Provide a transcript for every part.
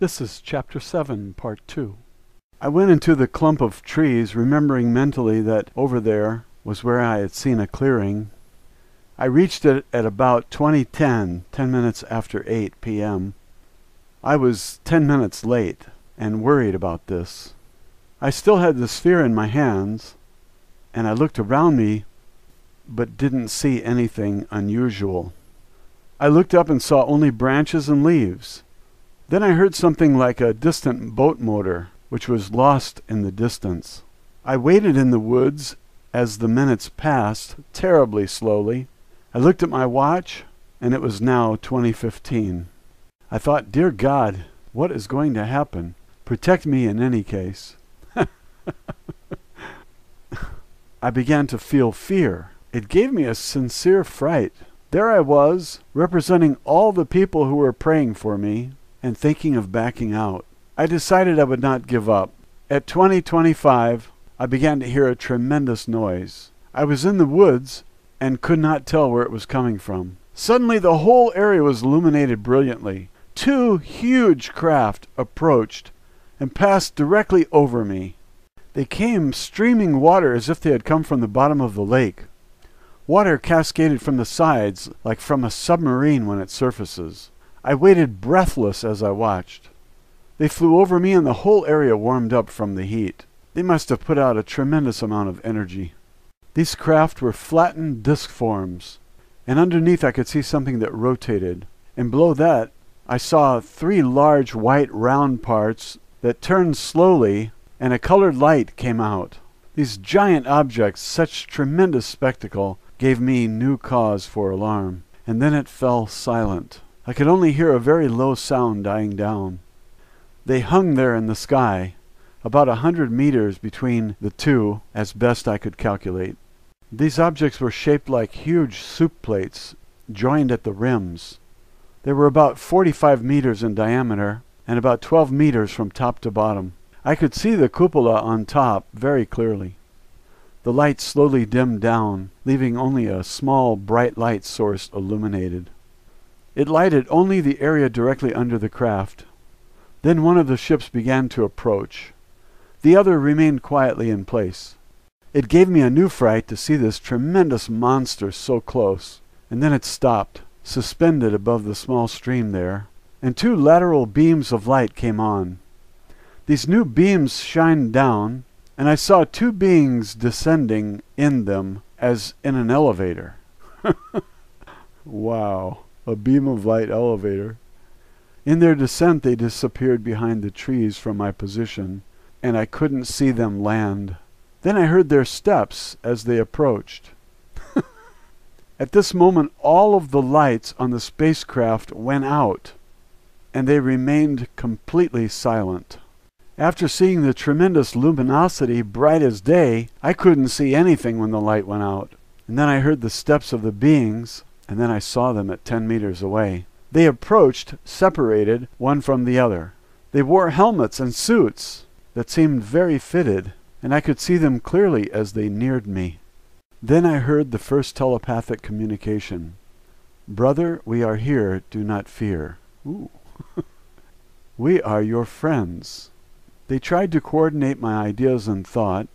This is Chapter 7, Part 2. I went into the clump of trees, remembering mentally that over there was where I had seen a clearing. I reached it at about 2010, ten minutes after 8 p.m. I was ten minutes late, and worried about this. I still had the sphere in my hands, and I looked around me, but didn't see anything unusual. I looked up and saw only branches and leaves. Then I heard something like a distant boat motor, which was lost in the distance. I waited in the woods as the minutes passed, terribly slowly. I looked at my watch, and it was now 2015. I thought, Dear God, what is going to happen? Protect me in any case. I began to feel fear. It gave me a sincere fright. There I was, representing all the people who were praying for me and thinking of backing out. I decided I would not give up. At 2025, I began to hear a tremendous noise. I was in the woods and could not tell where it was coming from. Suddenly, the whole area was illuminated brilliantly. Two huge craft approached and passed directly over me. They came streaming water as if they had come from the bottom of the lake. Water cascaded from the sides like from a submarine when it surfaces. I waited breathless as I watched. They flew over me and the whole area warmed up from the heat. They must have put out a tremendous amount of energy. These craft were flattened disk forms, and underneath I could see something that rotated. And below that, I saw three large white round parts that turned slowly, and a colored light came out. These giant objects, such tremendous spectacle, gave me new cause for alarm. And then it fell silent. I could only hear a very low sound dying down. They hung there in the sky, about a hundred meters between the two, as best I could calculate. These objects were shaped like huge soup plates, joined at the rims. They were about forty-five meters in diameter, and about twelve meters from top to bottom. I could see the cupola on top very clearly. The light slowly dimmed down, leaving only a small bright light source illuminated. It lighted only the area directly under the craft. Then one of the ships began to approach. The other remained quietly in place. It gave me a new fright to see this tremendous monster so close, and then it stopped, suspended above the small stream there, and two lateral beams of light came on. These new beams shined down, and I saw two beings descending in them as in an elevator. wow a beam of light elevator. In their descent, they disappeared behind the trees from my position, and I couldn't see them land. Then I heard their steps as they approached. At this moment, all of the lights on the spacecraft went out, and they remained completely silent. After seeing the tremendous luminosity bright as day, I couldn't see anything when the light went out. And then I heard the steps of the beings, and then I saw them at ten meters away. They approached, separated, one from the other. They wore helmets and suits that seemed very fitted, and I could see them clearly as they neared me. Then I heard the first telepathic communication. Brother, we are here, do not fear. We are your friends. They tried to coordinate my ideas and thought.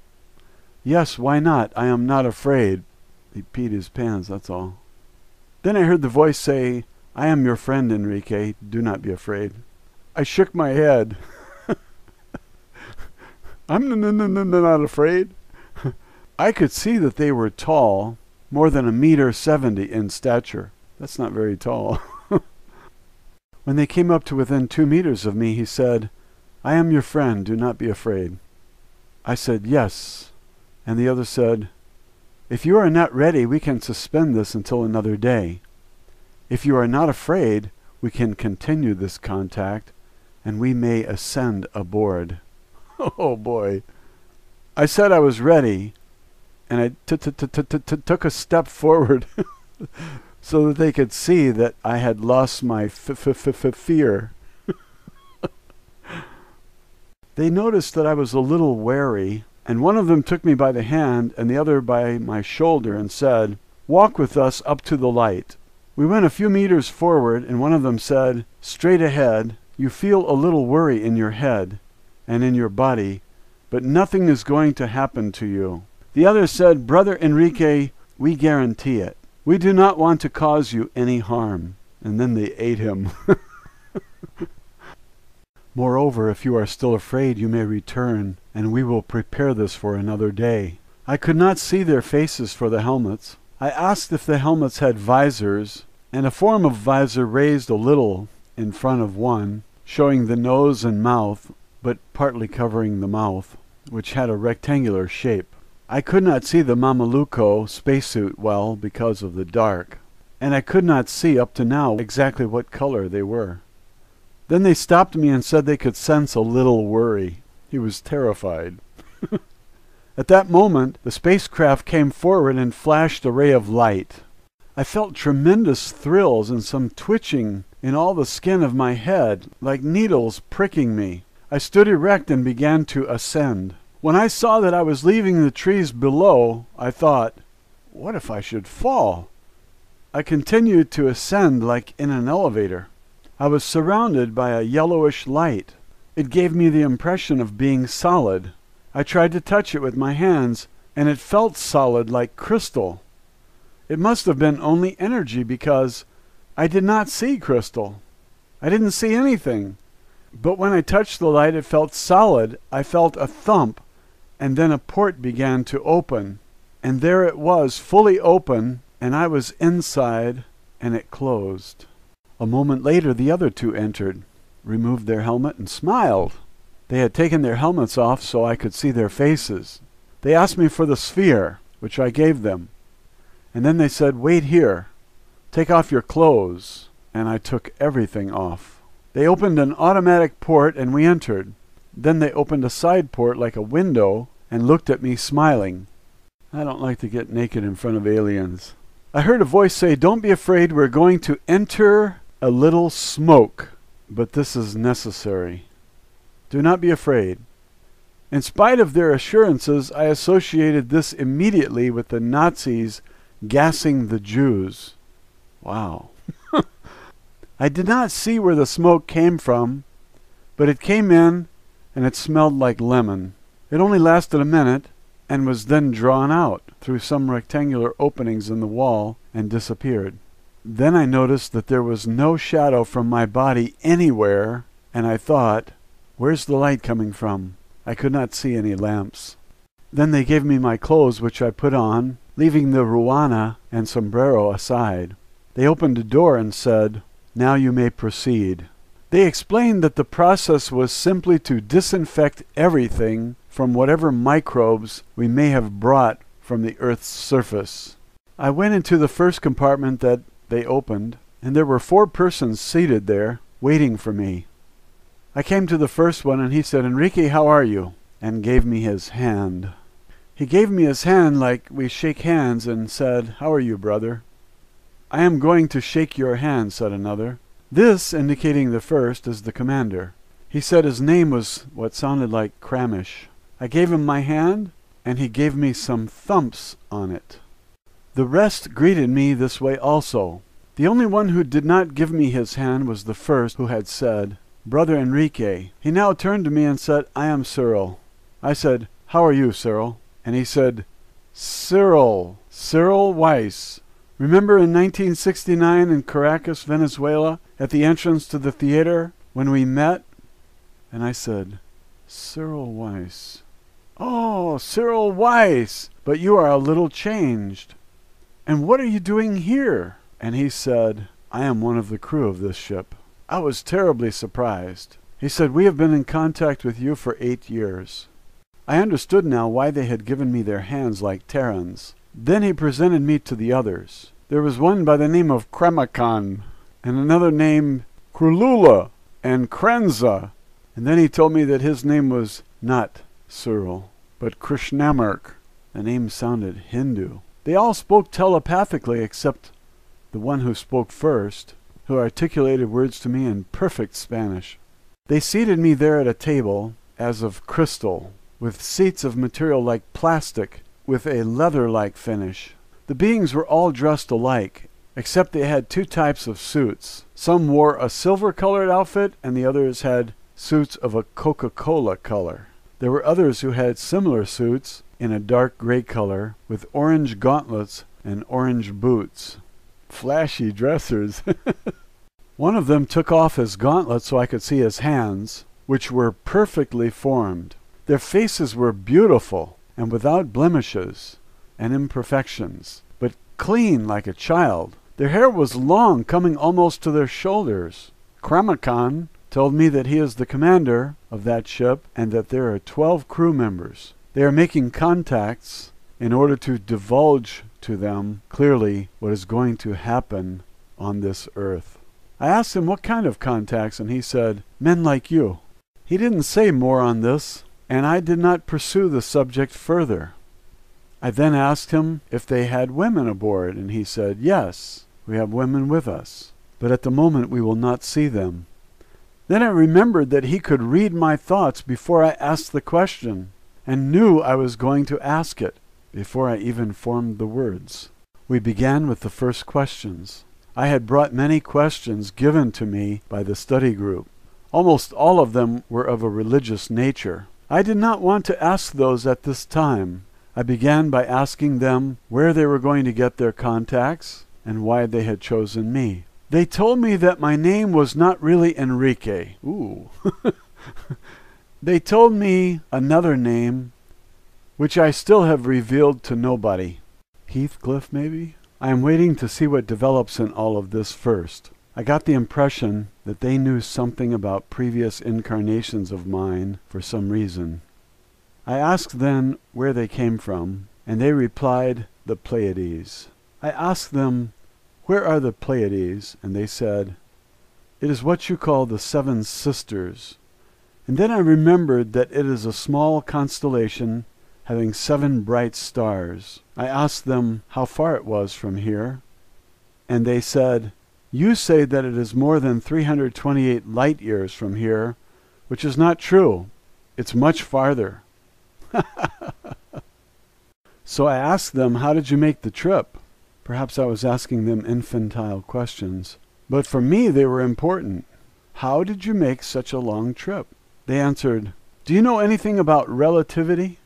Yes, why not? I am not afraid. He peed his pants, that's all. Then I heard the voice say, I am your friend, Enrique. Do not be afraid. I shook my head. I'm n- n- n- not afraid. I could see that they were tall, more than a meter seventy in stature. That's not very tall. when they came up to within two meters of me, he said, I am your friend. Do not be afraid. I said, Yes. And the other said, if you are not ready, we can suspend this until another day. If you are not afraid, we can continue this contact and we may ascend aboard. Oh boy. I said I was ready and I took a step forward so that they could see that I had lost my fear. they noticed that I was a little wary and one of them took me by the hand and the other by my shoulder and said, Walk with us up to the light. We went a few meters forward, and one of them said, Straight ahead, You feel a little worry in your head and in your body, but nothing is going to happen to you. The other said, Brother Enrique, we guarantee it. We do not want to cause you any harm. And then they ate him. Moreover, if you are still afraid, you may return, and we will prepare this for another day. I could not see their faces for the helmets. I asked if the helmets had visors, and a form of visor raised a little in front of one, showing the nose and mouth, but partly covering the mouth, which had a rectangular shape. I could not see the Mameluco spacesuit well because of the dark, and I could not see up to now exactly what color they were. Then they stopped me and said they could sense a little worry. He was terrified. At that moment, the spacecraft came forward and flashed a ray of light. I felt tremendous thrills and some twitching in all the skin of my head, like needles pricking me. I stood erect and began to ascend. When I saw that I was leaving the trees below, I thought, what if I should fall? I continued to ascend like in an elevator. I was surrounded by a yellowish light. It gave me the impression of being solid. I tried to touch it with my hands, and it felt solid like crystal. It must have been only energy because I did not see crystal. I didn't see anything. But when I touched the light, it felt solid. I felt a thump, and then a port began to open. And there it was, fully open, and I was inside, and it closed. A moment later, the other two entered, removed their helmet, and smiled. They had taken their helmets off so I could see their faces. They asked me for the sphere, which I gave them. And then they said, Wait here. Take off your clothes. And I took everything off. They opened an automatic port and we entered. Then they opened a side port like a window and looked at me smiling. I don't like to get naked in front of aliens. I heard a voice say, Don't be afraid, we're going to enter a little smoke, but this is necessary. Do not be afraid. In spite of their assurances, I associated this immediately with the Nazis gassing the Jews. Wow. I did not see where the smoke came from, but it came in and it smelled like lemon. It only lasted a minute and was then drawn out through some rectangular openings in the wall and disappeared. Then I noticed that there was no shadow from my body anywhere, and I thought, Where's the light coming from? I could not see any lamps. Then they gave me my clothes, which I put on, leaving the ruana and sombrero aside. They opened a door and said, Now you may proceed. They explained that the process was simply to disinfect everything from whatever microbes we may have brought from the earth's surface. I went into the first compartment that they opened, and there were four persons seated there, waiting for me. I came to the first one, and he said, Enrique, how are you? and gave me his hand. He gave me his hand like we shake hands, and said, How are you, brother? I am going to shake your hand, said another. This, indicating the first, is the commander. He said his name was what sounded like Kramish. I gave him my hand, and he gave me some thumps on it. The rest greeted me this way also. The only one who did not give me his hand was the first, who had said, Brother Enrique. He now turned to me and said, I am Cyril. I said, How are you, Cyril? And he said, Cyril, Cyril Weiss. Remember in 1969 in Caracas, Venezuela, at the entrance to the theater when we met? And I said, Cyril Weiss. Oh, Cyril Weiss, but you are a little changed. And what are you doing here? And he said, I am one of the crew of this ship. I was terribly surprised. He said, We have been in contact with you for eight years. I understood now why they had given me their hands like Terrans. Then he presented me to the others. There was one by the name of Kremakan, and another named Krulula and Krenza. And then he told me that his name was not Cyril, but Krishnamurk. The name sounded Hindu. They all spoke telepathically except the one who spoke first, who articulated words to me in perfect Spanish. They seated me there at a table, as of crystal, with seats of material like plastic, with a leather like finish. The beings were all dressed alike, except they had two types of suits. Some wore a silver colored outfit, and the others had suits of a Coca Cola color. There were others who had similar suits in a dark gray color with orange gauntlets and orange boots. Flashy dressers. One of them took off his gauntlet so I could see his hands, which were perfectly formed. Their faces were beautiful and without blemishes and imperfections, but clean like a child. Their hair was long, coming almost to their shoulders. Kramakan told me that he is the commander of that ship and that there are 12 crew members. They are making contacts in order to divulge to them clearly what is going to happen on this earth. I asked him what kind of contacts, and he said, Men like you. He didn't say more on this, and I did not pursue the subject further. I then asked him if they had women aboard, and he said, Yes, we have women with us, but at the moment we will not see them. Then I remembered that he could read my thoughts before I asked the question, and knew I was going to ask it before I even formed the words. We began with the first questions. I had brought many questions given to me by the study group. Almost all of them were of a religious nature. I did not want to ask those at this time. I began by asking them where they were going to get their contacts and why they had chosen me. They told me that my name was not really Enrique. Ooh. they told me another name, which I still have revealed to nobody. Heathcliff, maybe? I am waiting to see what develops in all of this first. I got the impression that they knew something about previous incarnations of mine for some reason. I asked then where they came from, and they replied, the Pleiades. I asked them, Where are the Pleiades? And they said, It is what you call the Seven Sisters. And then I remembered that it is a small constellation having seven bright stars. I asked them how far it was from here, and they said, You say that it is more than 328 light years from here, which is not true. It's much farther. so I asked them, How did you make the trip? Perhaps I was asking them infantile questions, but for me they were important. How did you make such a long trip? They answered, Do you know anything about relativity?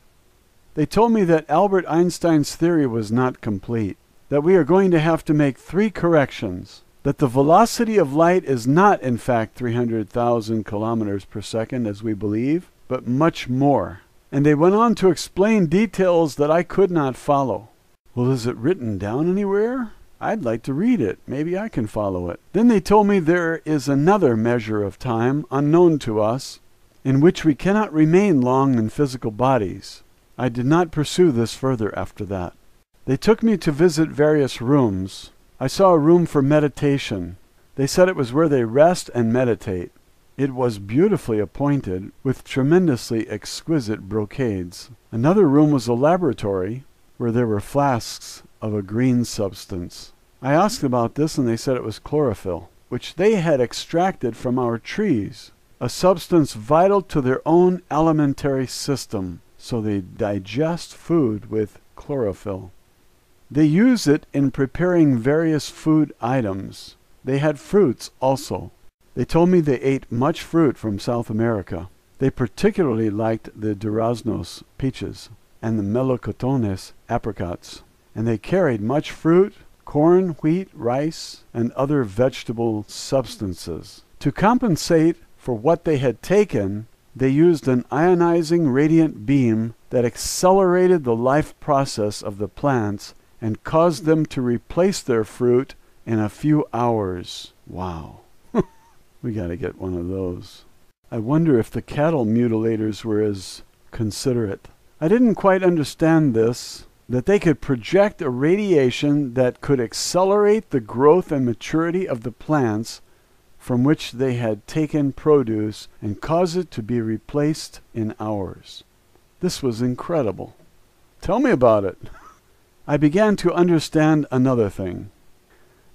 They told me that Albert Einstein's theory was not complete, that we are going to have to make three corrections, that the velocity of light is not, in fact, 300,000 kilometers per second as we believe, but much more. And they went on to explain details that I could not follow. Well, is it written down anywhere? I'd like to read it. Maybe I can follow it. Then they told me there is another measure of time unknown to us, in which we cannot remain long in physical bodies. I did not pursue this further after that. They took me to visit various rooms. I saw a room for meditation. They said it was where they rest and meditate. It was beautifully appointed, with tremendously exquisite brocades. Another room was a laboratory, where there were flasks of a green substance. I asked about this, and they said it was chlorophyll, which they had extracted from our trees, a substance vital to their own alimentary system so they digest food with chlorophyll. They use it in preparing various food items. They had fruits also. They told me they ate much fruit from South America. They particularly liked the duraznos, peaches, and the melocotones, apricots. And they carried much fruit, corn, wheat, rice, and other vegetable substances. To compensate for what they had taken, they used an ionizing radiant beam that accelerated the life process of the plants and caused them to replace their fruit in a few hours. Wow. we got to get one of those. I wonder if the cattle mutilators were as considerate. I didn't quite understand this that they could project a radiation that could accelerate the growth and maturity of the plants from which they had taken produce and cause it to be replaced in ours. This was incredible. Tell me about it. I began to understand another thing.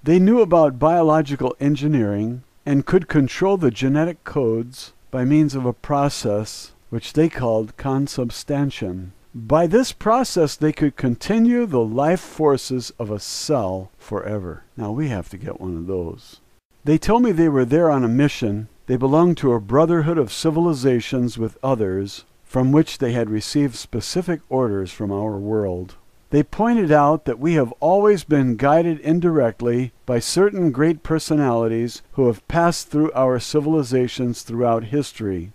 They knew about biological engineering and could control the genetic codes by means of a process which they called consubstantiation. By this process, they could continue the life forces of a cell forever. Now, we have to get one of those. They told me they were there on a mission. They belonged to a brotherhood of civilizations with others from which they had received specific orders from our world. They pointed out that we have always been guided indirectly by certain great personalities who have passed through our civilizations throughout history.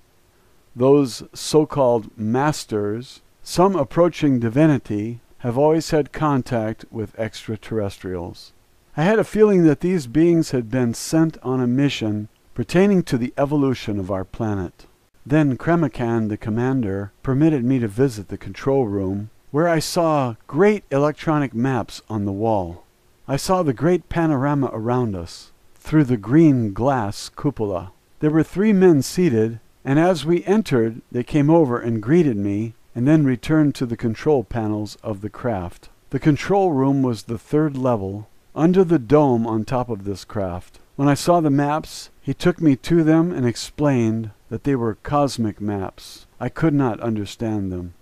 Those so called masters, some approaching divinity, have always had contact with extraterrestrials. I had a feeling that these beings had been sent on a mission pertaining to the evolution of our planet. Then Kremakan, the commander, permitted me to visit the control room where I saw great electronic maps on the wall. I saw the great panorama around us through the green glass cupola. There were three men seated, and as we entered, they came over and greeted me, and then returned to the control panels of the craft. The control room was the third level, under the dome on top of this craft. When I saw the maps, he took me to them and explained that they were cosmic maps. I could not understand them.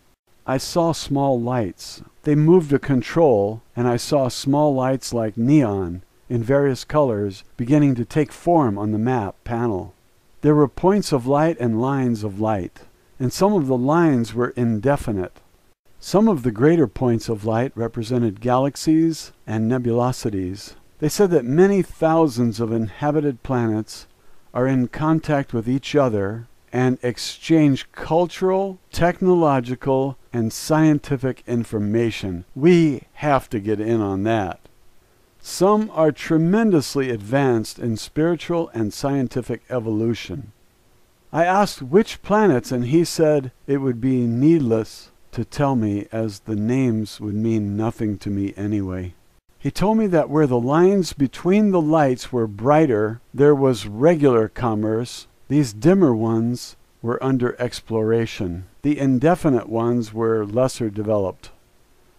I saw small lights. They moved a control, and I saw small lights like neon in various colors beginning to take form on the map panel. There were points of light and lines of light, and some of the lines were indefinite. Some of the greater points of light represented galaxies and nebulosities. They said that many thousands of inhabited planets are in contact with each other and exchange cultural, technological, and scientific information. We have to get in on that. Some are tremendously advanced in spiritual and scientific evolution. I asked which planets, and he said it would be needless to tell me, as the names would mean nothing to me anyway. He told me that where the lines between the lights were brighter, there was regular commerce, these dimmer ones were under exploration. The indefinite ones were lesser developed.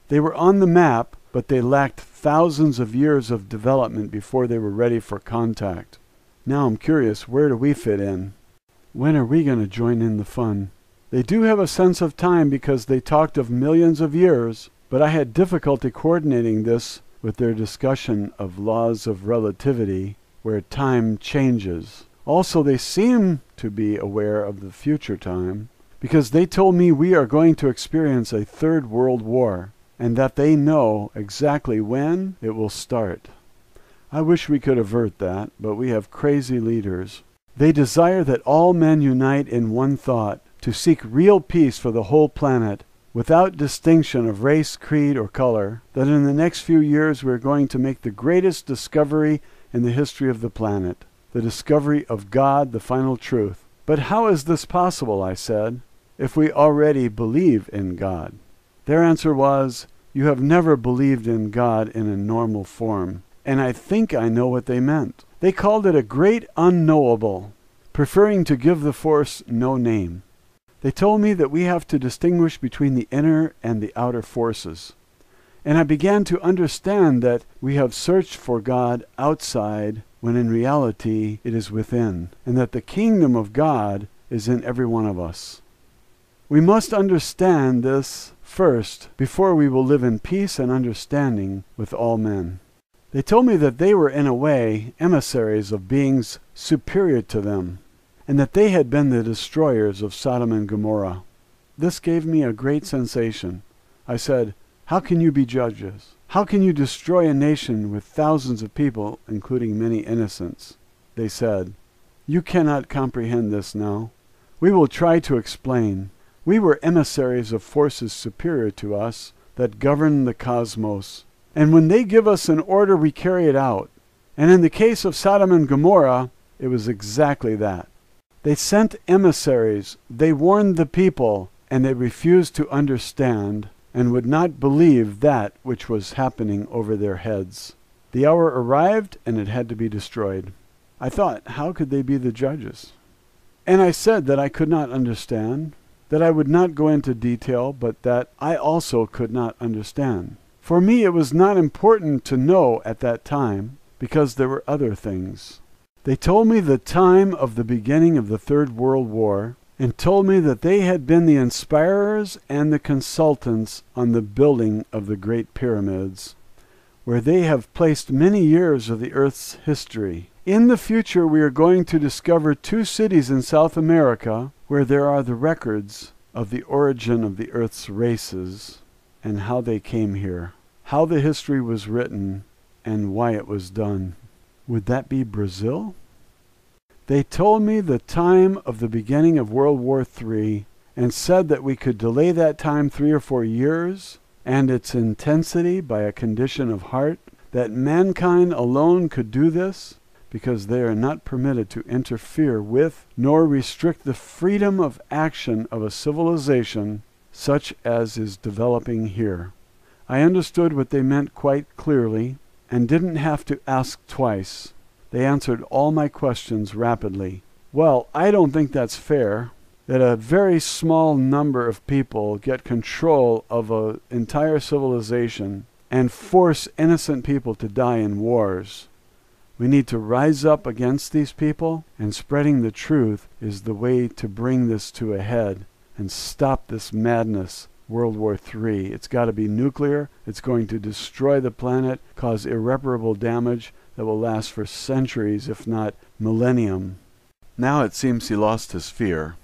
They were on the map, but they lacked thousands of years of development before they were ready for contact. Now I'm curious, where do we fit in? When are we going to join in the fun? They do have a sense of time because they talked of millions of years, but I had difficulty coordinating this with their discussion of laws of relativity, where time changes. Also, they seem to be aware of the future time because they told me we are going to experience a third world war and that they know exactly when it will start. I wish we could avert that, but we have crazy leaders. They desire that all men unite in one thought to seek real peace for the whole planet without distinction of race, creed, or color, that in the next few years we are going to make the greatest discovery in the history of the planet the discovery of God, the final truth. But how is this possible, I said, if we already believe in God? Their answer was, You have never believed in God in a normal form. And I think I know what they meant. They called it a great unknowable, preferring to give the force no name. They told me that we have to distinguish between the inner and the outer forces. And I began to understand that we have searched for God outside when in reality it is within, and that the kingdom of God is in every one of us. We must understand this first before we will live in peace and understanding with all men. They told me that they were, in a way, emissaries of beings superior to them, and that they had been the destroyers of Sodom and Gomorrah. This gave me a great sensation. I said, How can you be judges? How can you destroy a nation with thousands of people, including many innocents? They said, You cannot comprehend this now. We will try to explain. We were emissaries of forces superior to us that govern the cosmos. And when they give us an order, we carry it out. And in the case of Sodom and Gomorrah, it was exactly that. They sent emissaries, they warned the people, and they refused to understand and would not believe that which was happening over their heads. The hour arrived, and it had to be destroyed. I thought, how could they be the judges? And I said that I could not understand, that I would not go into detail, but that I also could not understand. For me, it was not important to know at that time, because there were other things. They told me the time of the beginning of the Third World War, and told me that they had been the inspirers and the consultants on the building of the Great Pyramids, where they have placed many years of the earth's history. In the future, we are going to discover two cities in South America where there are the records of the origin of the earth's races and how they came here, how the history was written, and why it was done. Would that be Brazil? They told me the time of the beginning of World War III and said that we could delay that time three or four years and its intensity by a condition of heart, that mankind alone could do this because they are not permitted to interfere with nor restrict the freedom of action of a civilization such as is developing here. I understood what they meant quite clearly and didn't have to ask twice. They answered all my questions rapidly. Well, I don't think that's fair that a very small number of people get control of an entire civilization and force innocent people to die in wars. We need to rise up against these people, and spreading the truth is the way to bring this to a head and stop this madness. World War III. It's got to be nuclear. It's going to destroy the planet, cause irreparable damage, that will last for centuries, if not millennium. Now it seems he lost his fear.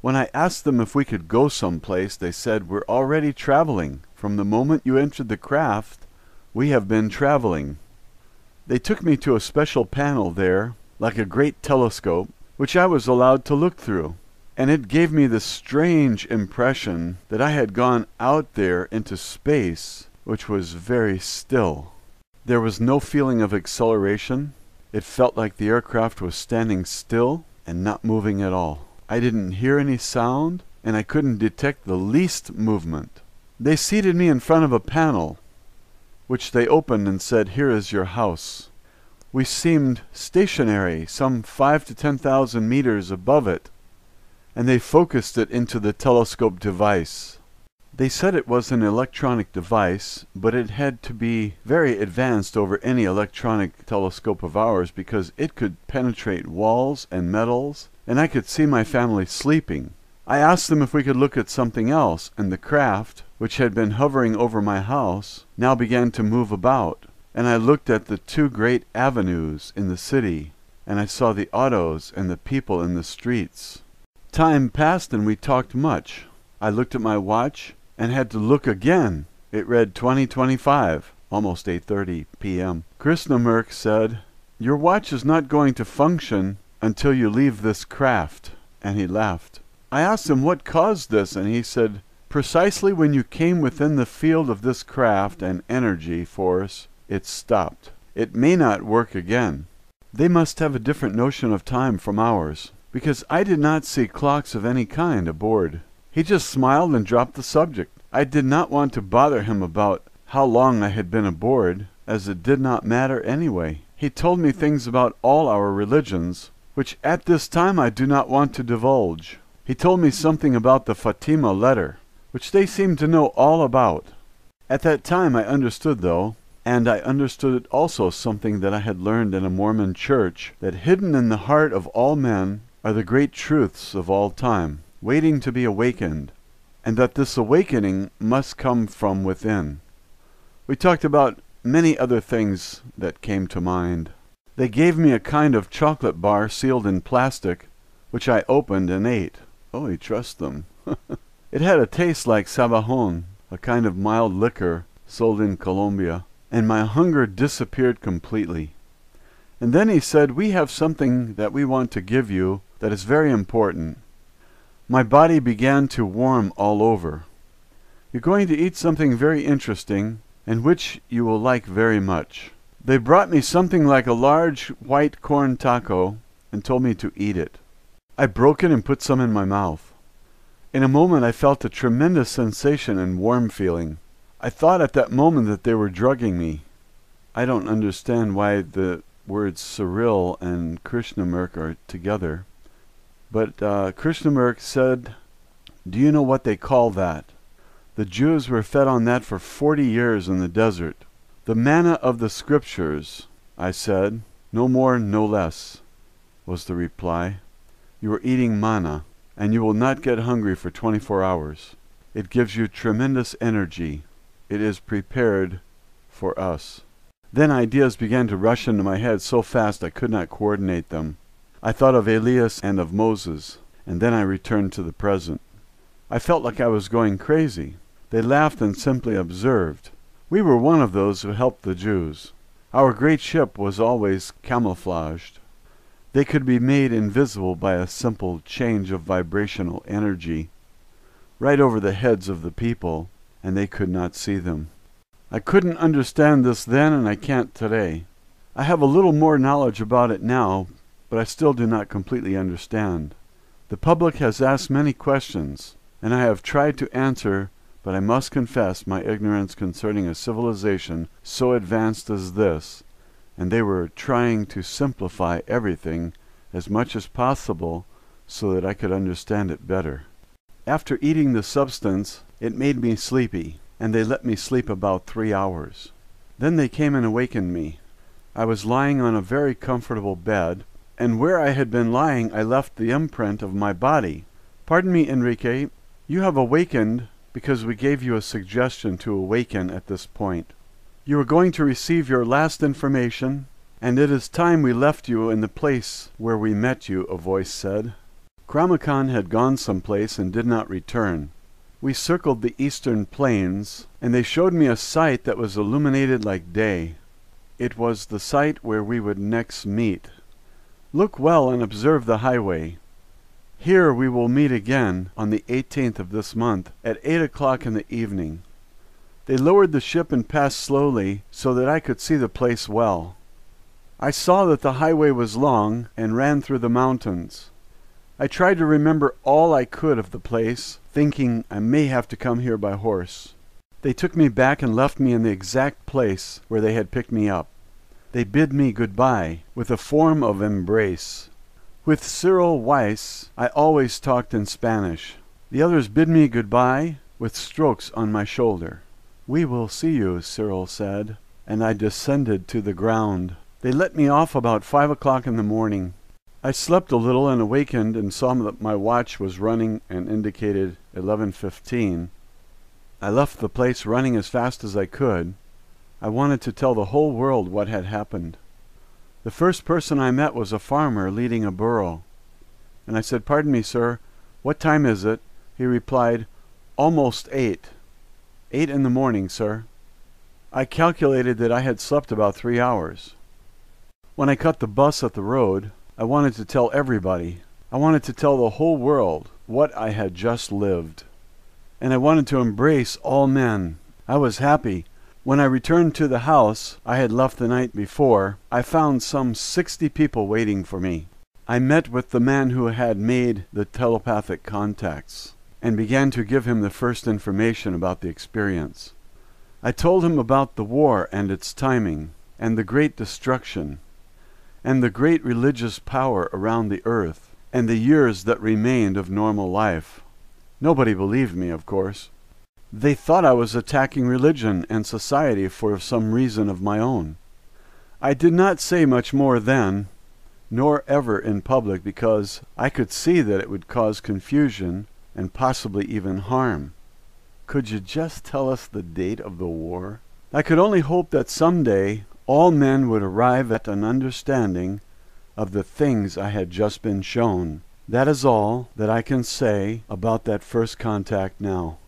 When I asked them if we could go someplace, they said, We're already traveling. From the moment you entered the craft, we have been traveling. They took me to a special panel there, like a great telescope, which I was allowed to look through. And it gave me the strange impression that I had gone out there into space, which was very still. There was no feeling of acceleration. It felt like the aircraft was standing still and not moving at all. I didn't hear any sound, and I couldn't detect the least movement. They seated me in front of a panel, which they opened and said, Here is your house. We seemed stationary, some five to ten thousand meters above it, and they focused it into the telescope device. They said it was an electronic device, but it had to be very advanced over any electronic telescope of ours because it could penetrate walls and metals, and I could see my family sleeping. I asked them if we could look at something else, and the craft, which had been hovering over my house, now began to move about, and I looked at the two great avenues in the city, and I saw the autos and the people in the streets. Time passed and we talked much. I looked at my watch and had to look again. It read 2025, almost 8:30 p.m. Krishnamurk said, "Your watch is not going to function until you leave this craft." And he laughed. I asked him what caused this, and he said, "Precisely when you came within the field of this craft and energy force, it stopped. It may not work again." They must have a different notion of time from ours, because I did not see clocks of any kind aboard. He just smiled and dropped the subject. I did not want to bother him about how long I had been aboard, as it did not matter anyway. He told me things about all our religions, which at this time I do not want to divulge. He told me something about the Fatima letter, which they seemed to know all about. At that time I understood, though, and I understood also something that I had learned in a Mormon church, that hidden in the heart of all men are the great truths of all time waiting to be awakened, and that this awakening must come from within. We talked about many other things that came to mind. They gave me a kind of chocolate bar sealed in plastic, which I opened and ate. Oh, he trusts them. it had a taste like sabajon, a kind of mild liquor sold in Colombia, and my hunger disappeared completely. And then he said, We have something that we want to give you that is very important. My body began to warm all over. You're going to eat something very interesting, and which you will like very much. They brought me something like a large white corn taco and told me to eat it. I broke it and put some in my mouth. In a moment I felt a tremendous sensation and warm feeling. I thought at that moment that they were drugging me. I don't understand why the words Cyril and Krishnamurk are together. But uh, Krishnamurk said, Do you know what they call that? The Jews were fed on that for 40 years in the desert. The manna of the scriptures, I said. No more, no less, was the reply. You are eating manna. and you will not get hungry for 24 hours. It gives you tremendous energy. It is prepared for us. Then ideas began to rush into my head so fast I could not coordinate them. I thought of Elias and of Moses, and then I returned to the present. I felt like I was going crazy. They laughed and simply observed. We were one of those who helped the Jews. Our great ship was always camouflaged. They could be made invisible by a simple change of vibrational energy right over the heads of the people, and they could not see them. I couldn't understand this then, and I can't today. I have a little more knowledge about it now, but I still do not completely understand. The public has asked many questions, and I have tried to answer, but I must confess my ignorance concerning a civilization so advanced as this, and they were trying to simplify everything as much as possible so that I could understand it better. After eating the substance, it made me sleepy, and they let me sleep about three hours. Then they came and awakened me. I was lying on a very comfortable bed, and where I had been lying I left the imprint of my body. Pardon me, Enrique, you have awakened because we gave you a suggestion to awaken at this point. You are going to receive your last information, and it is time we left you in the place where we met you, a voice said. Khan had gone someplace and did not return. We circled the eastern plains, and they showed me a site that was illuminated like day. It was the site where we would next meet. Look well and observe the highway. Here we will meet again on the 18th of this month at eight o'clock in the evening. They lowered the ship and passed slowly so that I could see the place well. I saw that the highway was long and ran through the mountains. I tried to remember all I could of the place, thinking I may have to come here by horse. They took me back and left me in the exact place where they had picked me up. They bid me good-bye with a form of embrace. With Cyril Weiss I always talked in Spanish. The others bid me good-bye with strokes on my shoulder. We will see you, Cyril said, and I descended to the ground. They let me off about five o'clock in the morning. I slept a little and awakened and saw that my watch was running and indicated 11:15. I left the place running as fast as I could. I wanted to tell the whole world what had happened. The first person I met was a farmer leading a burro. And I said, Pardon me, sir, what time is it? He replied, Almost eight. Eight in the morning, sir. I calculated that I had slept about three hours. When I cut the bus at the road, I wanted to tell everybody. I wanted to tell the whole world what I had just lived. And I wanted to embrace all men. I was happy. When I returned to the house I had left the night before, I found some sixty people waiting for me. I met with the man who had made the telepathic contacts and began to give him the first information about the experience. I told him about the war and its timing, and the great destruction, and the great religious power around the earth, and the years that remained of normal life. Nobody believed me, of course. They thought I was attacking religion and society for some reason of my own. I did not say much more then, nor ever in public, because I could see that it would cause confusion and possibly even harm. Could you just tell us the date of the war? I could only hope that some day all men would arrive at an understanding of the things I had just been shown. That is all that I can say about that first contact now.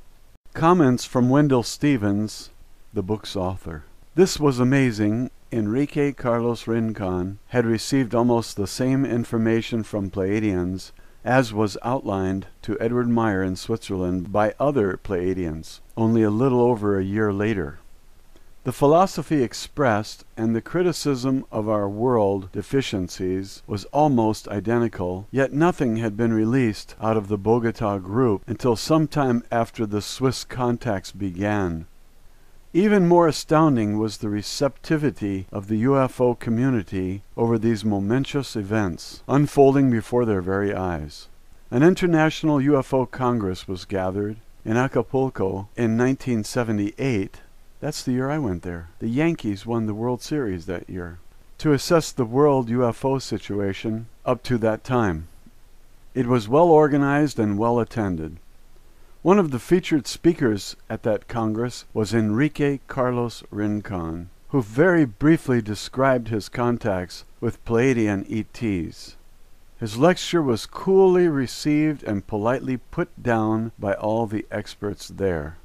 Comments from Wendell Stevens, the book's author. This was amazing. Enrique Carlos Rincon had received almost the same information from Pleiadians as was outlined to Edward Meier in Switzerland by other Pleiadians, only a little over a year later. The philosophy expressed and the criticism of our world deficiencies was almost identical, yet nothing had been released out of the Bogota group until some time after the Swiss contacts began. Even more astounding was the receptivity of the UFO community over these momentous events unfolding before their very eyes. An international UFO Congress was gathered in Acapulco in 1978. That's the year I went there. The Yankees won the World Series that year. To assess the world UFO situation up to that time. It was well organized and well attended. One of the featured speakers at that Congress was Enrique Carlos Rincon, who very briefly described his contacts with Pleiadian ETs. His lecture was coolly received and politely put down by all the experts there,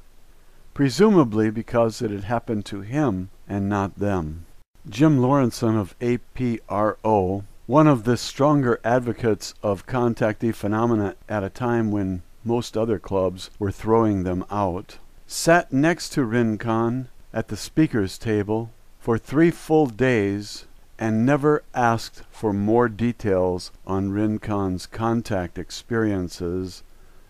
presumably because it had happened to him and not them. Jim Lorenzen of APRO, one of the stronger advocates of contactee phenomena at a time when most other clubs were throwing them out, sat next to Rincon at the speaker's table for three full days and never asked for more details on Rincon's contact experiences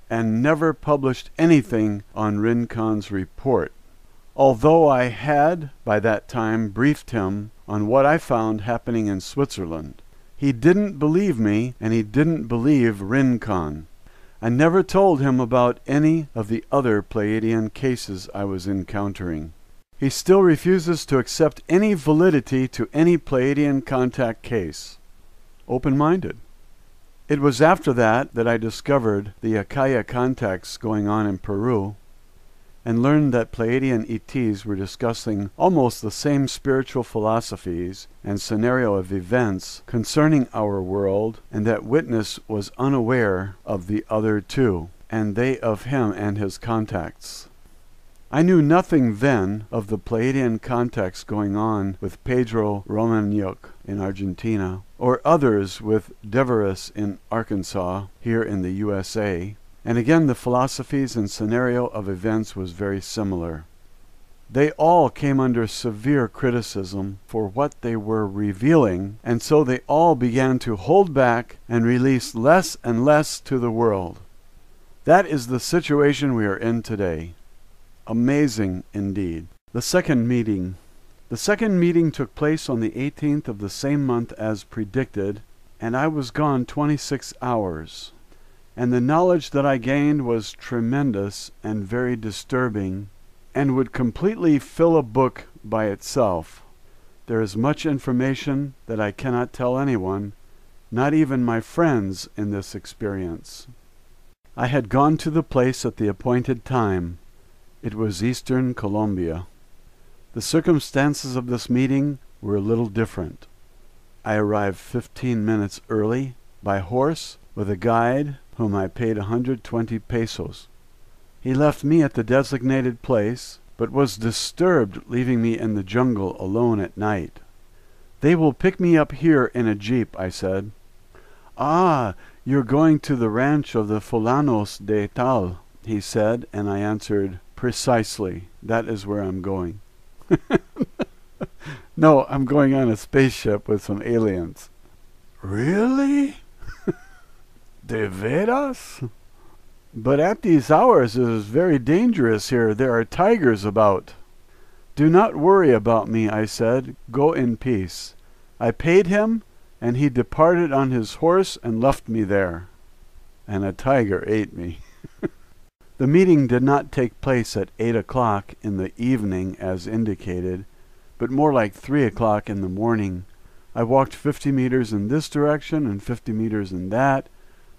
and never published anything on Rincon's report although I had by that time briefed him on what I found happening in Switzerland. He didn't believe me, and he didn't believe Rincon. I never told him about any of the other Pleiadian cases I was encountering. He still refuses to accept any validity to any Pleiadian contact case. Open minded. It was after that that I discovered the Akaya contacts going on in Peru and learned that Pleiadian ETs were discussing almost the same spiritual philosophies and scenario of events concerning our world, and that Witness was unaware of the other two, and they of him and his contacts. I knew nothing then of the Pleiadian contacts going on with Pedro Romaniuk in Argentina, or others with Deveris in Arkansas, here in the USA, and again, the philosophies and scenario of events was very similar. They all came under severe criticism for what they were revealing, and so they all began to hold back and release less and less to the world. That is the situation we are in today. Amazing indeed. The second meeting. The second meeting took place on the 18th of the same month as predicted, and I was gone 26 hours and the knowledge that I gained was tremendous and very disturbing, and would completely fill a book by itself. There is much information that I cannot tell anyone, not even my friends, in this experience. I had gone to the place at the appointed time. It was eastern Colombia. The circumstances of this meeting were a little different. I arrived fifteen minutes early, by horse, with a guide whom I paid a 120 pesos. He left me at the designated place, but was disturbed leaving me in the jungle alone at night. They will pick me up here in a jeep, I said. Ah, you're going to the ranch of the Fulanos de Tal, he said, and I answered, Precisely, that is where I'm going. no, I'm going on a spaceship with some aliens. Really? De veras? But at these hours it is very dangerous here. There are tigers about. Do not worry about me, I said. Go in peace. I paid him, and he departed on his horse and left me there. And a tiger ate me. The meeting did not take place at eight o'clock in the evening as indicated, but more like three o'clock in the morning. I walked fifty meters in this direction and fifty meters in that,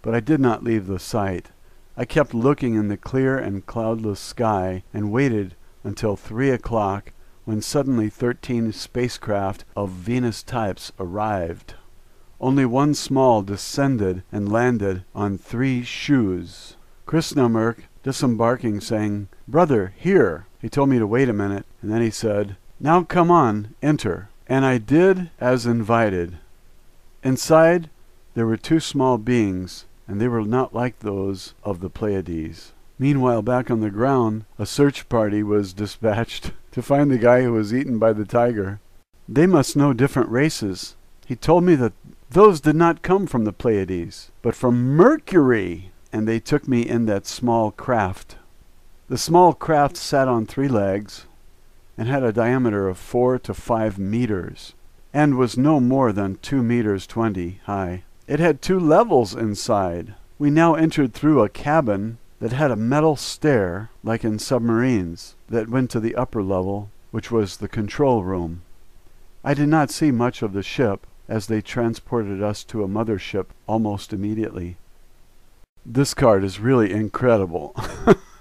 but I did not leave the site. I kept looking in the clear and cloudless sky and waited until three o'clock when suddenly thirteen spacecraft of Venus types arrived. Only one small descended and landed on three shoes. Krishnamurk, disembarking, saying, Brother, here. He told me to wait a minute, and then he said, Now come on, enter. And I did as invited. Inside, there were two small beings, and they were not like those of the Pleiades. Meanwhile, back on the ground, a search party was dispatched to find the guy who was eaten by the tiger. They must know different races. He told me that those did not come from the Pleiades, but from Mercury, and they took me in that small craft. The small craft sat on three legs and had a diameter of four to five meters, and was no more than two meters twenty high. It had two levels inside. We now entered through a cabin that had a metal stair, like in submarines, that went to the upper level, which was the control room. I did not see much of the ship, as they transported us to a mother ship almost immediately. This card is really incredible.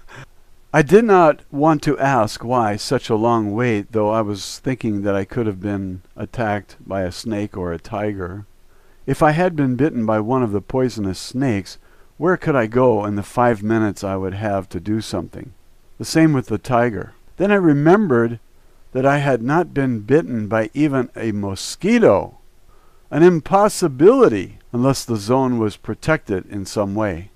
I did not want to ask why such a long wait, though I was thinking that I could have been attacked by a snake or a tiger. If I had been bitten by one of the poisonous snakes, where could I go in the five minutes I would have to do something? The same with the tiger. Then I remembered that I had not been bitten by even a mosquito. An impossibility unless the zone was protected in some way.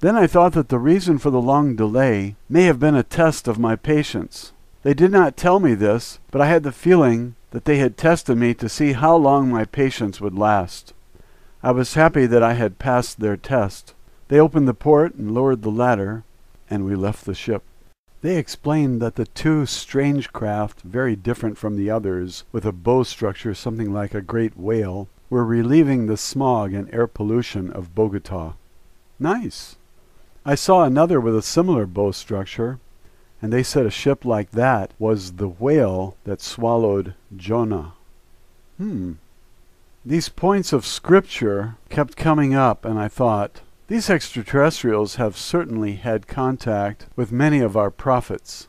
Then I thought that the reason for the long delay may have been a test of my patience. They did not tell me this, but I had the feeling that they had tested me to see how long my patience would last. I was happy that I had passed their test. They opened the port and lowered the ladder, and we left the ship. They explained that the two strange craft, very different from the others, with a bow structure something like a great whale, were relieving the smog and air pollution of Bogota. Nice. I saw another with a similar bow structure, and they said a ship like that was the whale that swallowed Jonah. Hmm. These points of scripture kept coming up, and I thought, these extraterrestrials have certainly had contact with many of our prophets.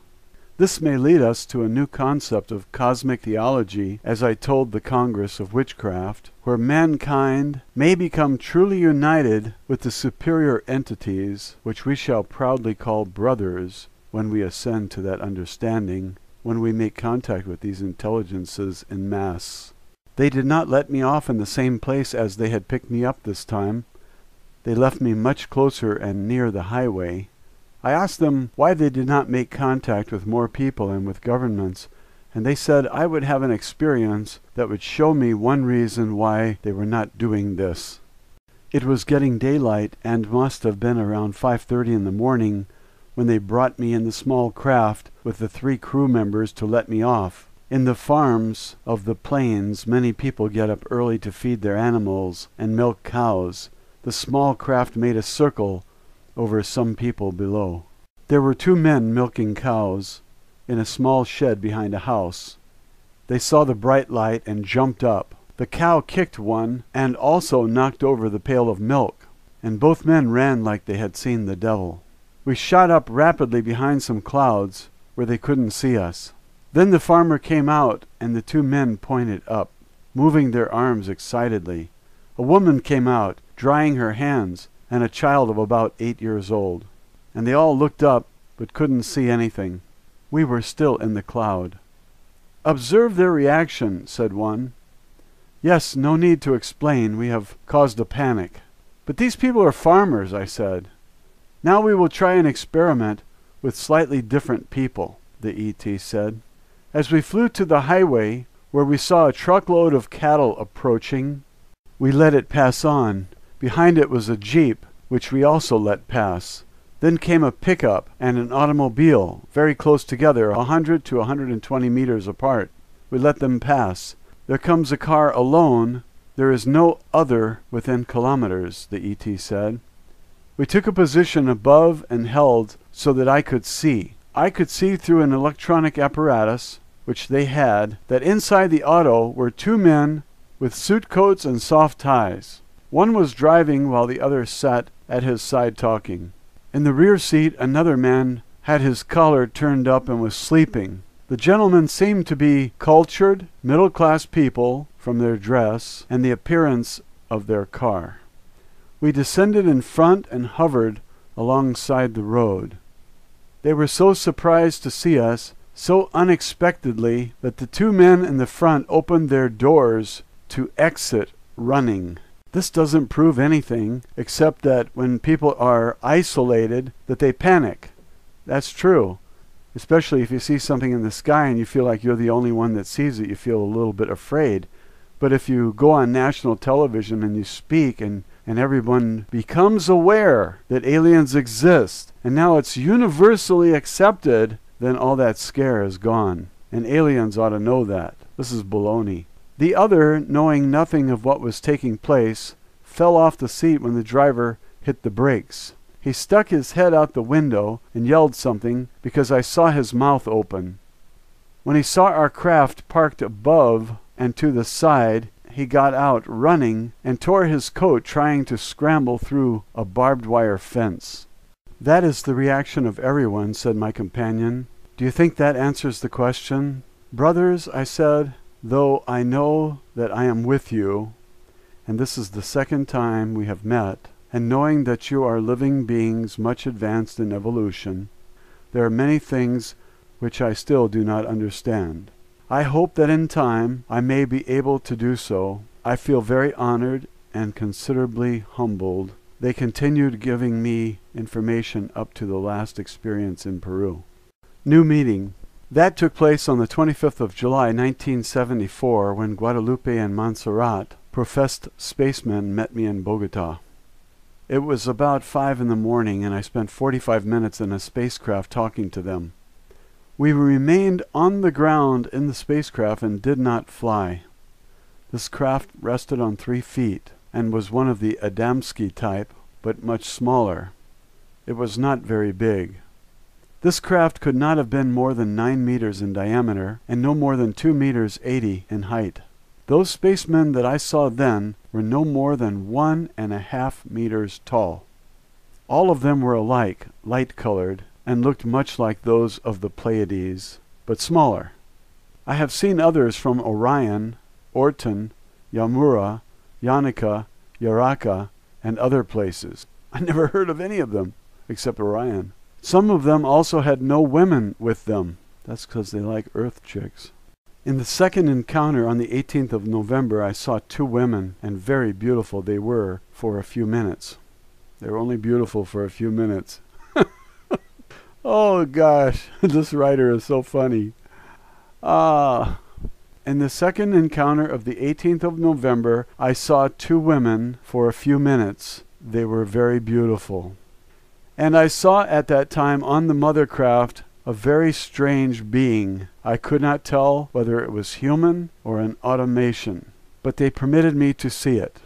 This may lead us to a new concept of cosmic theology, as I told the Congress of Witchcraft, where mankind may become truly united with the superior entities, which we shall proudly call brothers when we ascend to that understanding, when we make contact with these intelligences in mass. They did not let me off in the same place as they had picked me up this time. They left me much closer and near the highway, I asked them why they did not make contact with more people and with governments, and they said I would have an experience that would show me one reason why they were not doing this. It was getting daylight and must have been around 5:30 in the morning when they brought me in the small craft with the three crew members to let me off. In the farms of the plains many people get up early to feed their animals and milk cows. The small craft made a circle over some people below. There were two men milking cows in a small shed behind a house. They saw the bright light and jumped up. The cow kicked one and also knocked over the pail of milk, and both men ran like they had seen the devil. We shot up rapidly behind some clouds where they couldn't see us. Then the farmer came out, and the two men pointed up, moving their arms excitedly. A woman came out, drying her hands, and a child of about eight years old. And they all looked up, but couldn't see anything. We were still in the cloud. Observe their reaction, said one. Yes, no need to explain. We have caused a panic. But these people are farmers, I said. Now we will try an experiment with slightly different people, the ET said. As we flew to the highway, where we saw a truckload of cattle approaching, we let it pass on, Behind it was a jeep, which we also let pass. Then came a pickup and an automobile, very close together, a hundred to a hundred and twenty meters apart. We let them pass. There comes a car alone. There is no other within kilometers, the ET said. We took a position above and held so that I could see. I could see through an electronic apparatus, which they had, that inside the auto were two men with suit coats and soft ties. One was driving while the other sat at his side talking. In the rear seat, another man had his collar turned up and was sleeping. The gentlemen seemed to be cultured, middle class people from their dress and the appearance of their car. We descended in front and hovered alongside the road. They were so surprised to see us so unexpectedly that the two men in the front opened their doors to exit running. This doesn't prove anything except that when people are isolated that they panic. That's true. Especially if you see something in the sky and you feel like you're the only one that sees it, you feel a little bit afraid. But if you go on national television and you speak and, and everyone becomes aware that aliens exist and now it's universally accepted, then all that scare is gone. And aliens ought to know that. This is baloney. The other, knowing nothing of what was taking place, fell off the seat when the driver hit the brakes. He stuck his head out the window and yelled something because I saw his mouth open. When he saw our craft parked above and to the side, he got out, running, and tore his coat trying to scramble through a barbed wire fence. That is the reaction of everyone, said my companion. Do you think that answers the question? Brothers, I said, though I know that I am with you, and this is the second time we have met, and knowing that you are living beings much advanced in evolution, there are many things which I still do not understand. I hope that in time I may be able to do so. I feel very honored and considerably humbled. They continued giving me information up to the last experience in Peru. New meeting. That took place on the 25th of July, 1974, when Guadalupe and Montserrat, professed spacemen, met me in Bogota. It was about five in the morning, and I spent 45 minutes in a spacecraft talking to them. We remained on the ground in the spacecraft and did not fly. This craft rested on three feet and was one of the Adamski type, but much smaller. It was not very big. This craft could not have been more than nine meters in diameter and no more than two meters eighty in height. Those spacemen that I saw then were no more than one and a half meters tall. All of them were alike, light colored, and looked much like those of the Pleiades, but smaller. I have seen others from Orion, Orton, Yamura, Yanaka, Yaraka, and other places. I never heard of any of them except Orion. Some of them also had no women with them. That's because they like Earth chicks. In the second encounter on the 18th of November, I saw two women, and very beautiful they were for a few minutes. They were only beautiful for a few minutes. oh gosh, this writer is so funny. Ah. In the second encounter of the 18th of November, I saw two women for a few minutes. They were very beautiful. And I saw at that time on the mother craft a very strange being. I could not tell whether it was human or an automation, but they permitted me to see it.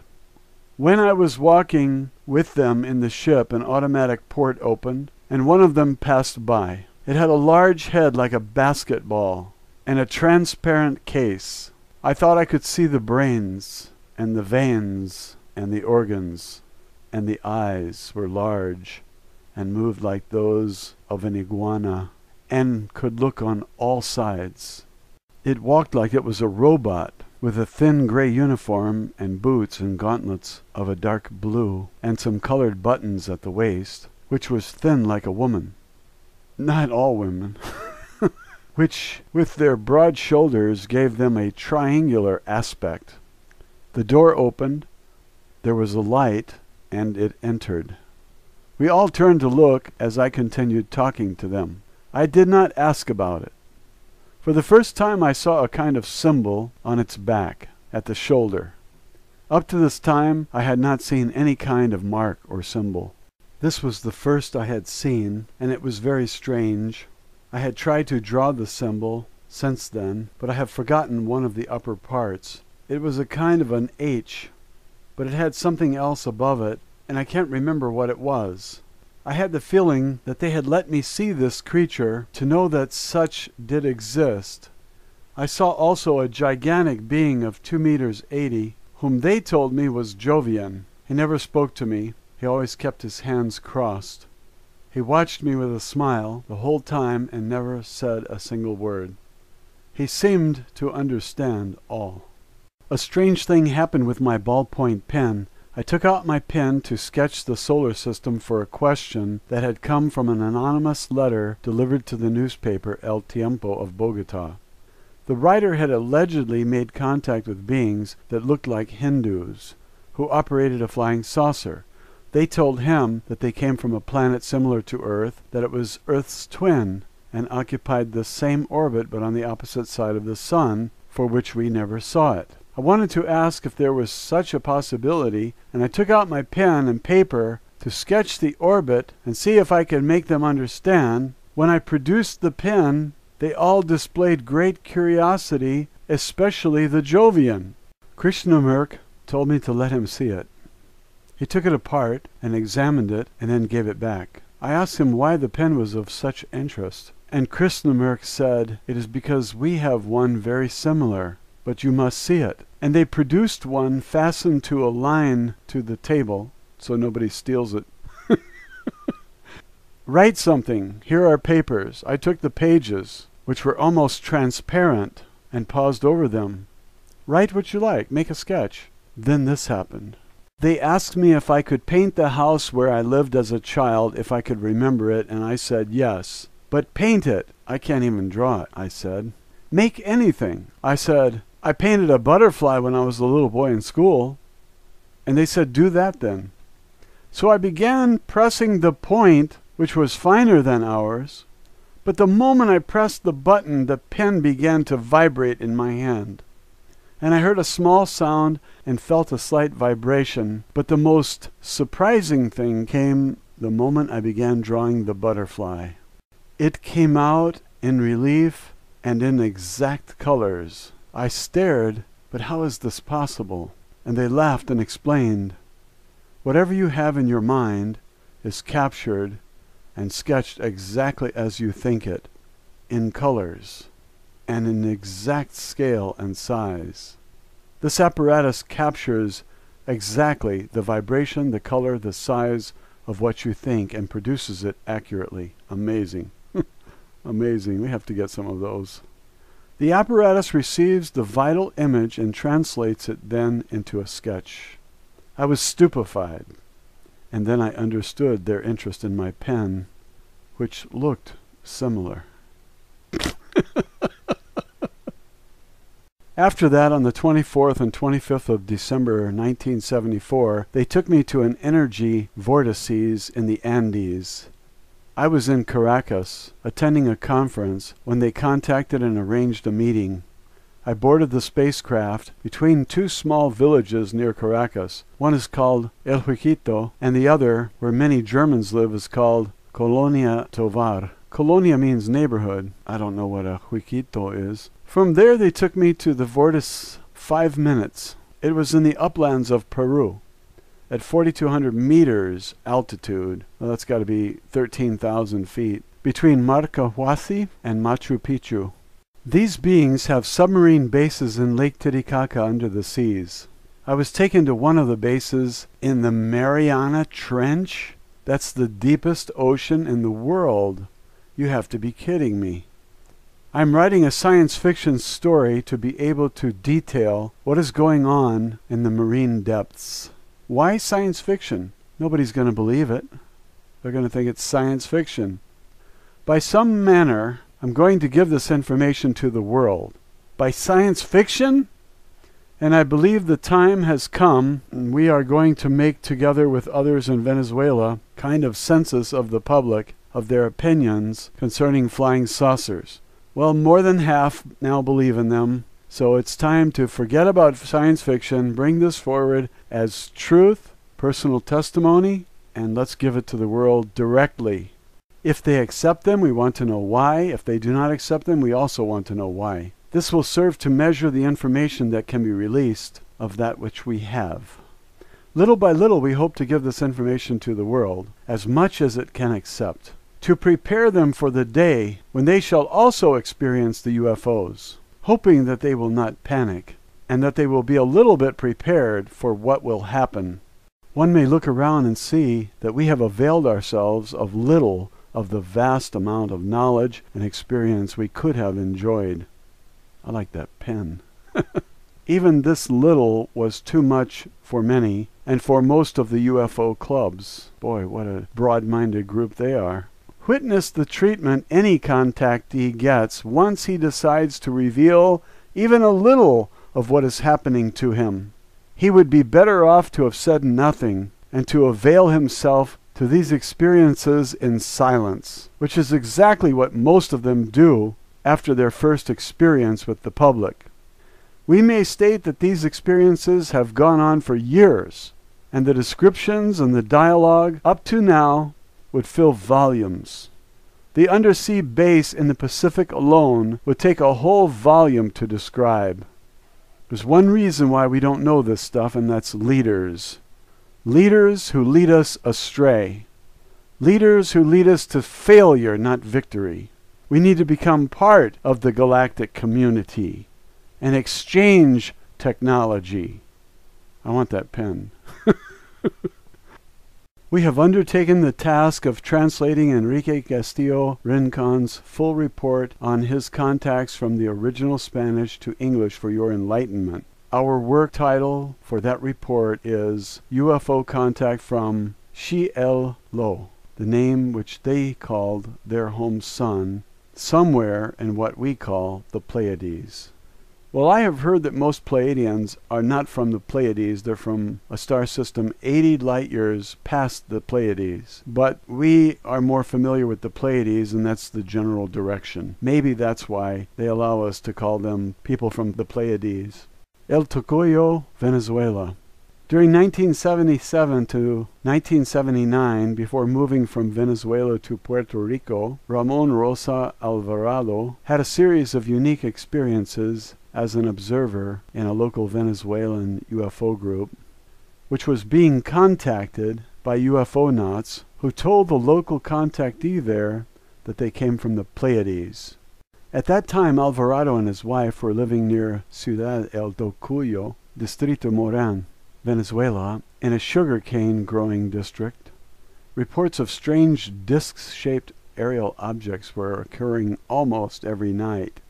When I was walking with them in the ship, an automatic port opened, and one of them passed by. It had a large head like a basketball, and a transparent case. I thought I could see the brains, and the veins, and the organs, and the eyes were large and moved like those of an iguana, and could look on all sides. It walked like it was a robot, with a thin gray uniform and boots and gauntlets of a dark blue, and some colored buttons at the waist, which was thin like a woman. Not all women. which, with their broad shoulders, gave them a triangular aspect. The door opened, there was a light, and it entered. We all turned to look as I continued talking to them. I did not ask about it. For the first time I saw a kind of symbol on its back, at the shoulder. Up to this time I had not seen any kind of mark or symbol. This was the first I had seen, and it was very strange. I had tried to draw the symbol since then, but I have forgotten one of the upper parts. It was a kind of an H, but it had something else above it and I can't remember what it was. I had the feeling that they had let me see this creature to know that such did exist. I saw also a gigantic being of two meters eighty, whom they told me was Jovian. He never spoke to me. He always kept his hands crossed. He watched me with a smile the whole time and never said a single word. He seemed to understand all. A strange thing happened with my ballpoint pen I took out my pen to sketch the solar system for a question that had come from an anonymous letter delivered to the newspaper El Tiempo of Bogota. The writer had allegedly made contact with beings that looked like Hindus, who operated a flying saucer. They told him that they came from a planet similar to Earth, that it was Earth's twin, and occupied the same orbit but on the opposite side of the sun, for which we never saw it. I wanted to ask if there was such a possibility, and I took out my pen and paper to sketch the orbit and see if I could make them understand. When I produced the pen, they all displayed great curiosity, especially the Jovian. Krishnamurk told me to let him see it. He took it apart and examined it and then gave it back. I asked him why the pen was of such interest, and Krishnamurk said, It is because we have one very similar but you must see it. And they produced one fastened to a line to the table so nobody steals it. Write something. Here are papers. I took the pages, which were almost transparent, and paused over them. Write what you like. Make a sketch. Then this happened. They asked me if I could paint the house where I lived as a child, if I could remember it, and I said yes. But paint it. I can't even draw it, I said. Make anything. I said, I painted a butterfly when I was a little boy in school. And they said, do that then. So I began pressing the point which was finer than ours, but the moment I pressed the button, the pen began to vibrate in my hand. And I heard a small sound and felt a slight vibration, but the most surprising thing came the moment I began drawing the butterfly. It came out in relief and in exact colors. I stared, but how is this possible? And they laughed and explained. Whatever you have in your mind is captured and sketched exactly as you think it, in colors, and in exact scale and size. This apparatus captures exactly the vibration, the color, the size of what you think and produces it accurately. Amazing. Amazing. We have to get some of those. The apparatus receives the vital image and translates it then into a sketch. I was stupefied and then I understood their interest in my pen, which looked similar. After that, on the 24th and 25th of December 1974, they took me to an energy vortices in the Andes. I was in Caracas, attending a conference, when they contacted and arranged a meeting. I boarded the spacecraft between two small villages near Caracas. One is called El Junquito, and the other, where many Germans live, is called Colonia Tovar. Colonia means neighborhood. I don't know what a Junquito is. From there, they took me to the Vortis five minutes. It was in the uplands of Peru at 4,200 meters altitude. Well, that's got to be 13,000 feet. Between Marca Huasi and Machu Picchu. These beings have submarine bases in Lake Titicaca under the seas. I was taken to one of the bases in the Mariana Trench. That's the deepest ocean in the world. You have to be kidding me. I'm writing a science fiction story to be able to detail what is going on in the marine depths. Why science fiction? Nobody's going to believe it. They're going to think it's science fiction. By some manner, I'm going to give this information to the world. By science fiction? And I believe the time has come, and we are going to make, together with others in Venezuela, kind of census of the public of their opinions concerning flying saucers. Well, more than half now believe in them, so it's time to forget about science fiction, bring this forward as truth, personal testimony, and let's give it to the world directly. If they accept them, we want to know why. If they do not accept them, we also want to know why. This will serve to measure the information that can be released of that which we have. Little by little, we hope to give this information to the world, as much as it can accept, to prepare them for the day when they shall also experience the UFOs, hoping that they will not panic, and that they will be a little bit prepared for what will happen. One may look around and see that we have availed ourselves of little of the vast amount of knowledge and experience we could have enjoyed. I like that pen. Even this little was too much for many, and for most of the UFO clubs. Boy, what a broad minded group they are. Witness the treatment any contactee gets once he decides to reveal even a little of what is happening to him. He would be better off to have said nothing and to avail himself to these experiences in silence, which is exactly what most of them do after their first experience with the public. We may state that these experiences have gone on for years, and the descriptions and the dialogue up to now would fill volumes. The undersea base in the Pacific alone would take a whole volume to describe. There's one reason why we don't know this stuff, and that's leaders. Leaders who lead us astray. Leaders who lead us to failure, not victory. We need to become part of the galactic community. and exchange technology. I want that pen. we have undertaken the task of translating Enrique Castillo Rincon's full report on his contacts from the original Spanish to English for your enlightenment. Our work title for that report is UFO Contact from Shi El Lo, the name which they called their home sun, somewhere in what we call the Pleiades. Well, I have heard that most Pleiadians are not from the Pleiades, they're from a star system 80 light years past the Pleiades. But we are more familiar with the Pleiades, and that's the general direction. Maybe that's why they allow us to call them people from the Pleiades. El Tocuyo, Venezuela. During 1977 to 1979, before moving from Venezuela to Puerto Rico, Ramon Rosa Alvarado had a series of unique experiences as an observer in a local Venezuelan UFO group, which was being contacted by UFO nauts who told the local contactee there that they came from the Pleiades. At that time, Alvarado and his wife were living near Ciudad El Tocuyo, Distrito Moran, Venezuela, in a sugarcane growing district. Reports of strange disc shaped aerial objects were occurring almost every night.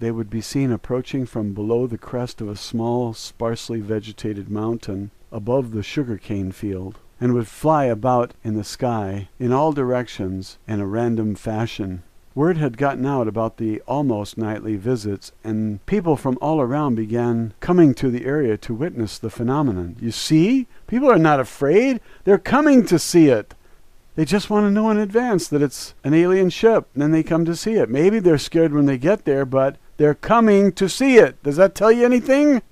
They would be seen approaching from below the crest of a small, sparsely vegetated mountain above the sugar cane field, and would fly about in the sky in all directions in a random fashion. Word had gotten out about the almost nightly visits, and people from all around began coming to the area to witness the phenomenon. You see, people are not afraid, they're coming to see it. They just want to know in advance that it's an alien ship, and then they come to see it. Maybe they're scared when they get there, but they're coming to see it. Does that tell you anything?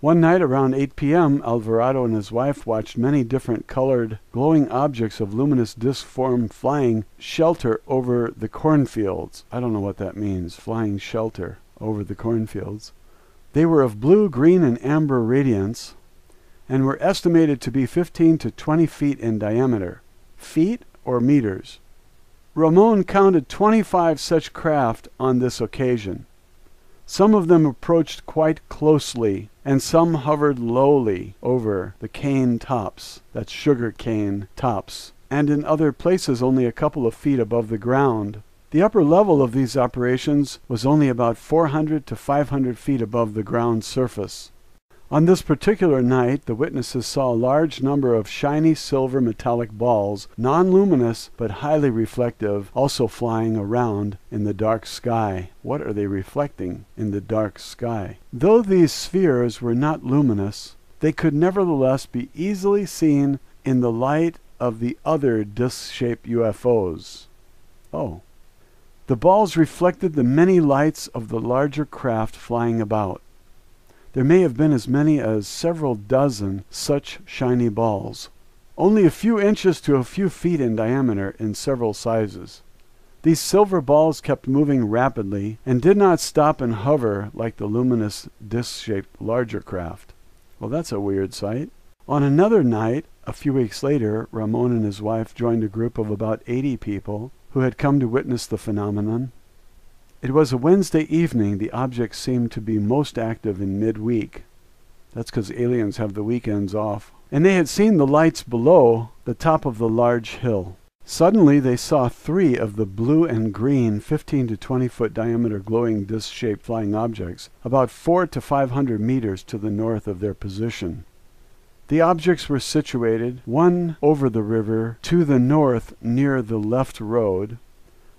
One night around 8 p.m., Alvarado and his wife watched many different colored, glowing objects of luminous disk form flying shelter over the cornfields. I don't know what that means, flying shelter over the cornfields. They were of blue, green, and amber radiance and were estimated to be 15 to 20 feet in diameter. Feet or meters? Ramon counted 25 such craft on this occasion. Some of them approached quite closely, and some hovered lowly over the cane tops, that's sugar cane tops, and in other places only a couple of feet above the ground. The upper level of these operations was only about 400 to 500 feet above the ground surface. On this particular night, the witnesses saw a large number of shiny silver metallic balls, non luminous but highly reflective, also flying around in the dark sky. What are they reflecting in the dark sky? Though these spheres were not luminous, they could nevertheless be easily seen in the light of the other disc shaped UFOs. Oh. The balls reflected the many lights of the larger craft flying about. There may have been as many as several dozen such shiny balls, only a few inches to a few feet in diameter in several sizes. These silver balls kept moving rapidly and did not stop and hover like the luminous disc shaped larger craft. Well, that's a weird sight. On another night, a few weeks later, Ramon and his wife joined a group of about 80 people who had come to witness the phenomenon. It was a Wednesday evening. The object seemed to be most active in midweek. That's because aliens have the weekends off. And they had seen the lights below the top of the large hill. Suddenly they saw three of the blue and green 15 to 20 foot diameter glowing disc shaped flying objects about 4 to 500 meters to the north of their position. The objects were situated one over the river to the north near the left road,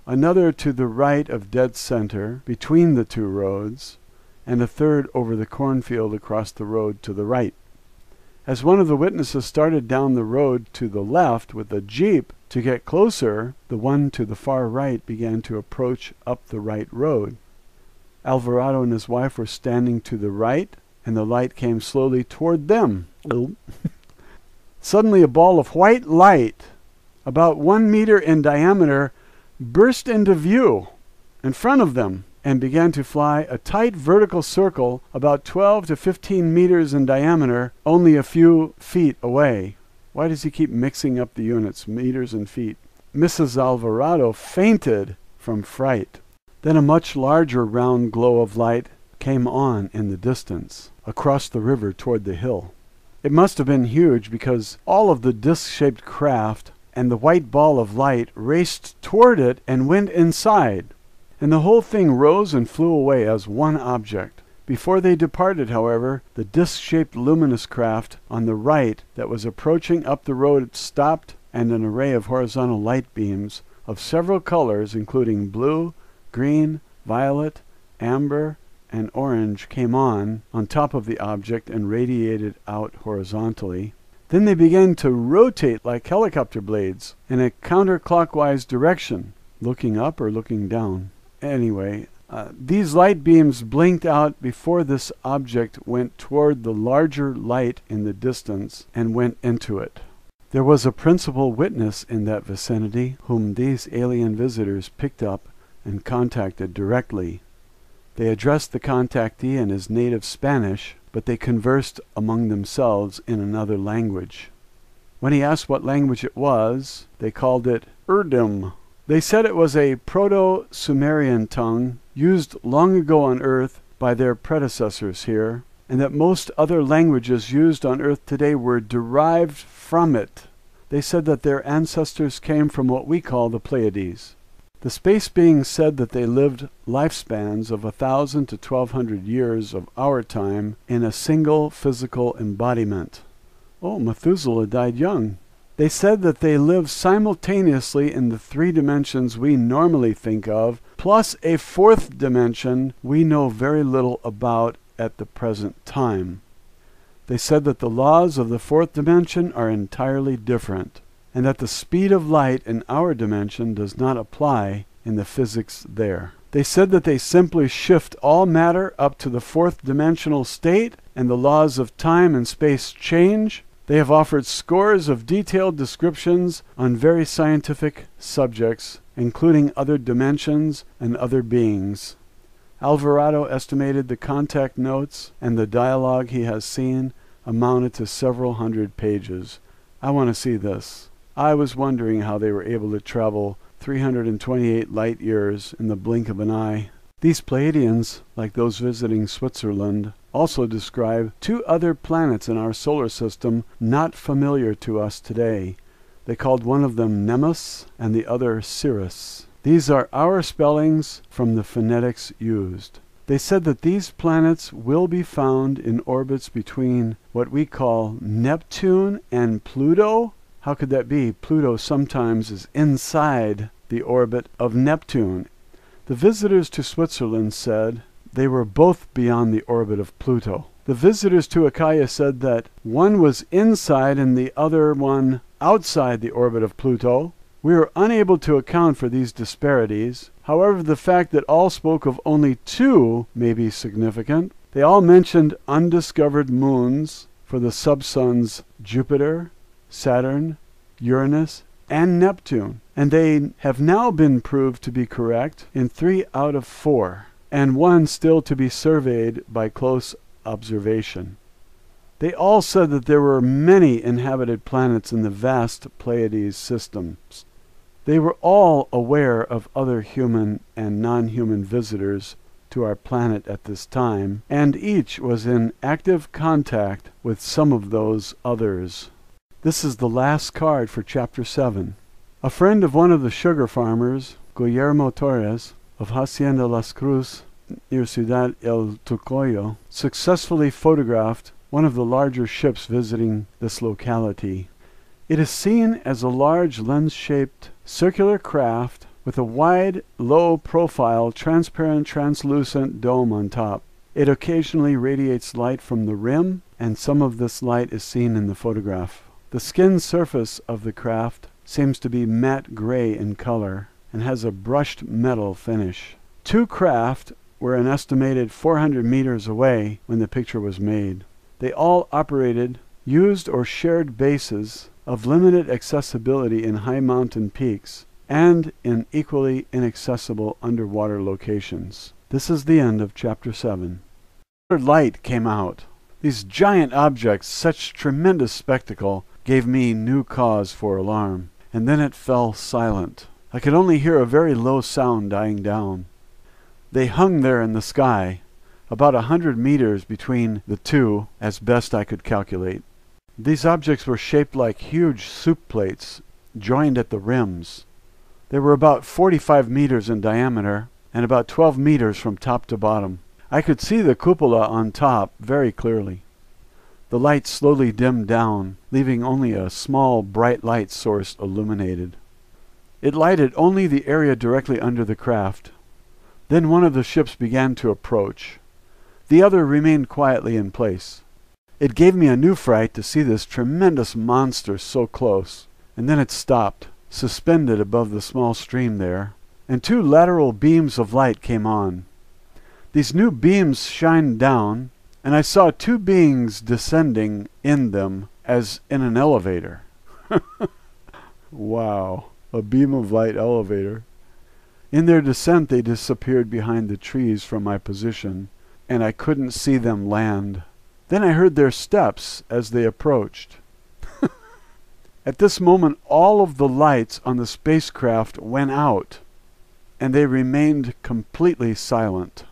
another to the right of dead center between the two roads, and a third over the cornfield across the road to the right. As one of the witnesses started down the road to the left with a jeep to get closer, the one to the far right began to approach up the right road. Alvarado and his wife were standing to the right, and the light came slowly toward them. Oh. Suddenly, a ball of white light, about one meter in diameter, burst into view in front of them and began to fly a tight vertical circle about 12 to 15 meters in diameter, only a few feet away. Why does he keep mixing up the units, meters and feet? Mrs. Alvarado fainted from fright. Then a much larger round glow of light came on in the distance, across the river toward the hill. It must have been huge because all of the disc shaped craft and the white ball of light raced toward it and went inside, and the whole thing rose and flew away as one object. Before they departed, however, the disc shaped luminous craft on the right that was approaching up the road stopped, and an array of horizontal light beams of several colors, including blue, green, violet, amber, and orange, came on on top of the object and radiated out horizontally. Then they began to rotate like helicopter blades in a counterclockwise direction, looking up or looking down. Anyway, uh, these light beams blinked out before this object went toward the larger light in the distance and went into it. There was a principal witness in that vicinity whom these alien visitors picked up and contacted directly. They addressed the contactee in his native Spanish, but they conversed among themselves in another language. When he asked what language it was, they called it Urdim. They said it was a Proto Sumerian tongue used long ago on Earth by their predecessors here, and that most other languages used on Earth today were derived from it. They said that their ancestors came from what we call the Pleiades. The space beings said that they lived lifespans of a thousand to twelve hundred years of our time in a single physical embodiment. Oh, Methuselah died young. They said that they lived simultaneously in the three dimensions we normally think of, plus a fourth dimension we know very little about at the present time. They said that the laws of the fourth dimension are entirely different and that the speed of light in our dimension does not apply in the physics there. They said that they simply shift all matter up to the fourth dimensional state and the laws of time and space change. They have offered scores of detailed descriptions on very scientific subjects, including other dimensions and other beings. Alvarado estimated the contact notes and the dialogue he has seen amounted to several hundred pages. I want to see this. I was wondering how they were able to travel 328 light years in the blink of an eye. These Pleiadians, like those visiting Switzerland, also describe two other planets in our solar system not familiar to us today. They called one of them Nemus and the other Cirrus. These are our spellings from the phonetics used. They said that these planets will be found in orbits between what we call Neptune and Pluto how could that be? Pluto sometimes is inside the orbit of Neptune. The visitors to Switzerland said they were both beyond the orbit of Pluto. The visitors to Achaia said that one was inside and the other one outside the orbit of Pluto. We are unable to account for these disparities. However, the fact that all spoke of only two may be significant. They all mentioned undiscovered moons for the subsuns Jupiter, Saturn, Uranus, and Neptune, and they have now been proved to be correct in three out of four, and one still to be surveyed by close observation. They all said that there were many inhabited planets in the vast Pleiades systems. They were all aware of other human and non human visitors to our planet at this time, and each was in active contact with some of those others. This is the last card for Chapter 7. A friend of one of the sugar farmers, Guillermo Torres, of Hacienda Las Cruz, near Ciudad El Tocuyo, successfully photographed one of the larger ships visiting this locality. It is seen as a large lens-shaped circular craft with a wide, low-profile, transparent, translucent dome on top. It occasionally radiates light from the rim, and some of this light is seen in the photograph. The skin surface of the craft seems to be matte gray in color and has a brushed metal finish. Two craft were an estimated 400 meters away when the picture was made. They all operated, used or shared bases of limited accessibility in high mountain peaks and in equally inaccessible underwater locations. This is the end of chapter 7. Light came out. These giant objects, such tremendous spectacle, gave me new cause for alarm, and then it fell silent. I could only hear a very low sound dying down. They hung there in the sky, about a hundred meters between the two, as best I could calculate. These objects were shaped like huge soup plates, joined at the rims. They were about 45 meters in diameter and about 12 meters from top to bottom. I could see the cupola on top very clearly. The light slowly dimmed down, leaving only a small bright light source illuminated. It lighted only the area directly under the craft. Then one of the ships began to approach. The other remained quietly in place. It gave me a new fright to see this tremendous monster so close, and then it stopped, suspended above the small stream there, and two lateral beams of light came on. These new beams shined down, and I saw two beings descending in them as in an elevator. wow, a beam of light elevator. In their descent, they disappeared behind the trees from my position, and I couldn't see them land. Then I heard their steps as they approached. At this moment, all of the lights on the spacecraft went out, and they remained completely silent.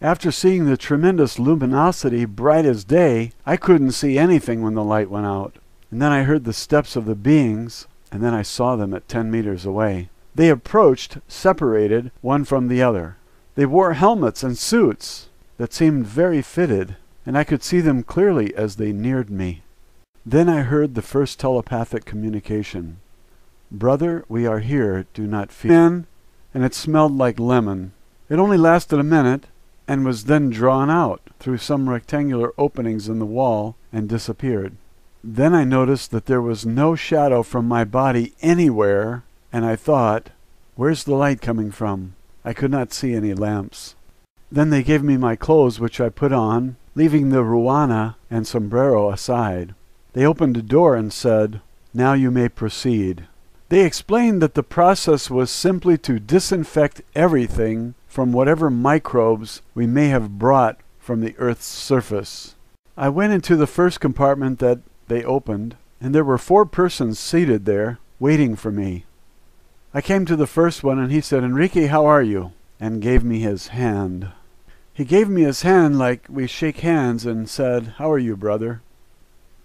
After seeing the tremendous luminosity bright as day, I couldn't see anything when the light went out. And then I heard the steps of the beings, and then I saw them at ten meters away. They approached, separated, one from the other. They wore helmets and suits that seemed very fitted and I could see them clearly as they neared me. Then I heard the first telepathic communication. Brother, we are here, do not fear. And it smelled like lemon. It only lasted a minute, and was then drawn out through some rectangular openings in the wall and disappeared. Then I noticed that there was no shadow from my body anywhere, and I thought, Where's the light coming from? I could not see any lamps. Then they gave me my clothes, which I put on, leaving the ruana and sombrero aside. They opened a door and said, Now you may proceed. They explained that the process was simply to disinfect everything from whatever microbes we may have brought from the earth's surface. I went into the first compartment that they opened, and there were four persons seated there, waiting for me. I came to the first one, and he said, Enrique, how are you? and gave me his hand. He gave me his hand like we shake hands and said, How are you, brother?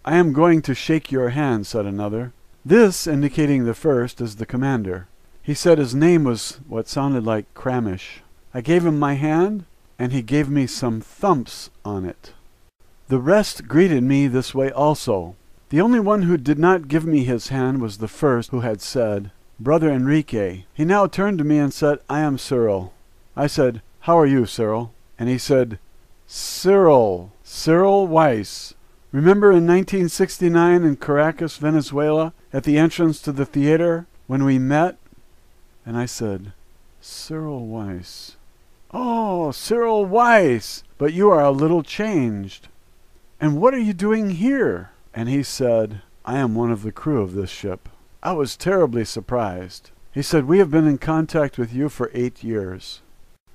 I am going to shake your hand, said another. This, indicating the first, is the commander. He said his name was what sounded like Cramish. I gave him my hand, and he gave me some thumps on it. The rest greeted me this way also. The only one who did not give me his hand was the first who had said, Brother Enrique. He now turned to me and said, I am Cyril. I said, How are you, Cyril? and he said, Cyril, Cyril Weiss. Remember in 1969 in Caracas, Venezuela, at the entrance to the theater when we met? And I said, Cyril Weiss. Oh, Cyril Weiss, but you are a little changed. And what are you doing here? And he said, I am one of the crew of this ship. I was terribly surprised. He said, We have been in contact with you for eight years.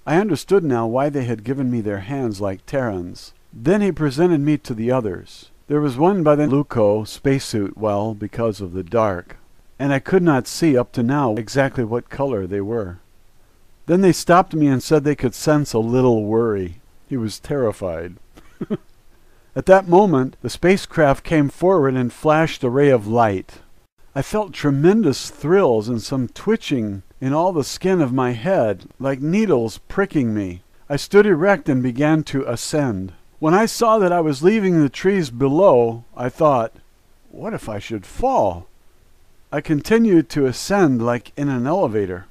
I understood now why they had given me their hands like Terrans. Then he presented me to the others. There was one by the Luco spacesuit well because of the dark, and I could not see up to now exactly what color they were. Then they stopped me and said they could sense a little worry. He was terrified. At that moment, the spacecraft came forward and flashed a ray of light. I felt tremendous thrills and some twitching in all the skin of my head, like needles pricking me. I stood erect and began to ascend. When I saw that I was leaving the trees below, I thought, what if I should fall? I continued to ascend like in an elevator.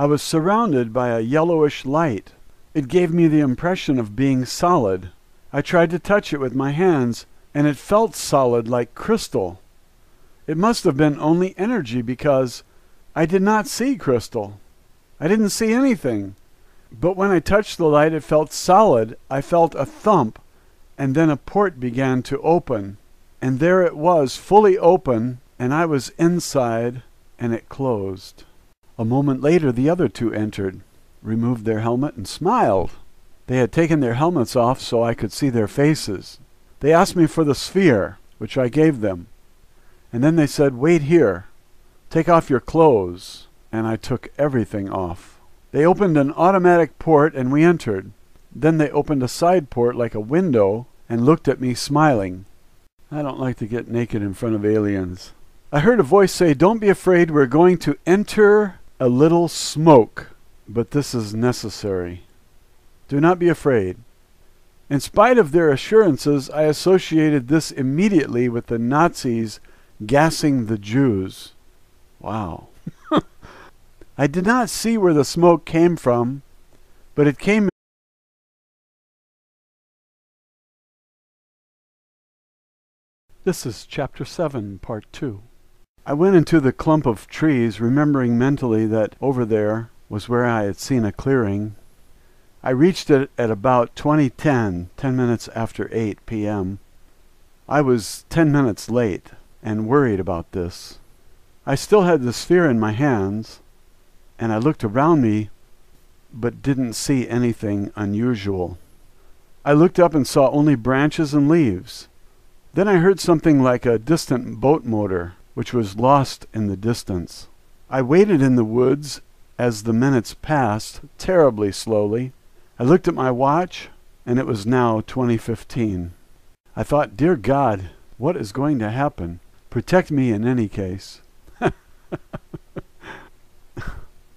I was surrounded by a yellowish light. It gave me the impression of being solid. I tried to touch it with my hands, and it felt solid like crystal. It must have been only energy because I did not see crystal. I didn't see anything. But when I touched the light, it felt solid. I felt a thump, and then a port began to open. And there it was, fully open, and I was inside, and it closed. A moment later, the other two entered, removed their helmet, and smiled. They had taken their helmets off so I could see their faces. They asked me for the sphere, which I gave them. And then they said, Wait here. Take off your clothes. And I took everything off. They opened an automatic port and we entered. Then they opened a side port like a window and looked at me smiling. I don't like to get naked in front of aliens. I heard a voice say, Don't be afraid, we're going to enter a little smoke, but this is necessary. Do not be afraid. In spite of their assurances, I associated this immediately with the Nazis gassing the Jews. Wow. I did not see where the smoke came from, but it came This is chapter 7, part 2. I went into the clump of trees, remembering mentally that over there was where I had seen a clearing. I reached it at about 2010, 10 minutes after 8 p.m. I was 10 minutes late and worried about this. I still had the sphere in my hands, and I looked around me but didn't see anything unusual. I looked up and saw only branches and leaves. Then I heard something like a distant boat motor, which was lost in the distance. I waited in the woods as the minutes passed, terribly slowly. I looked at my watch, and it was now 2015. I thought, Dear God, what is going to happen? Protect me in any case.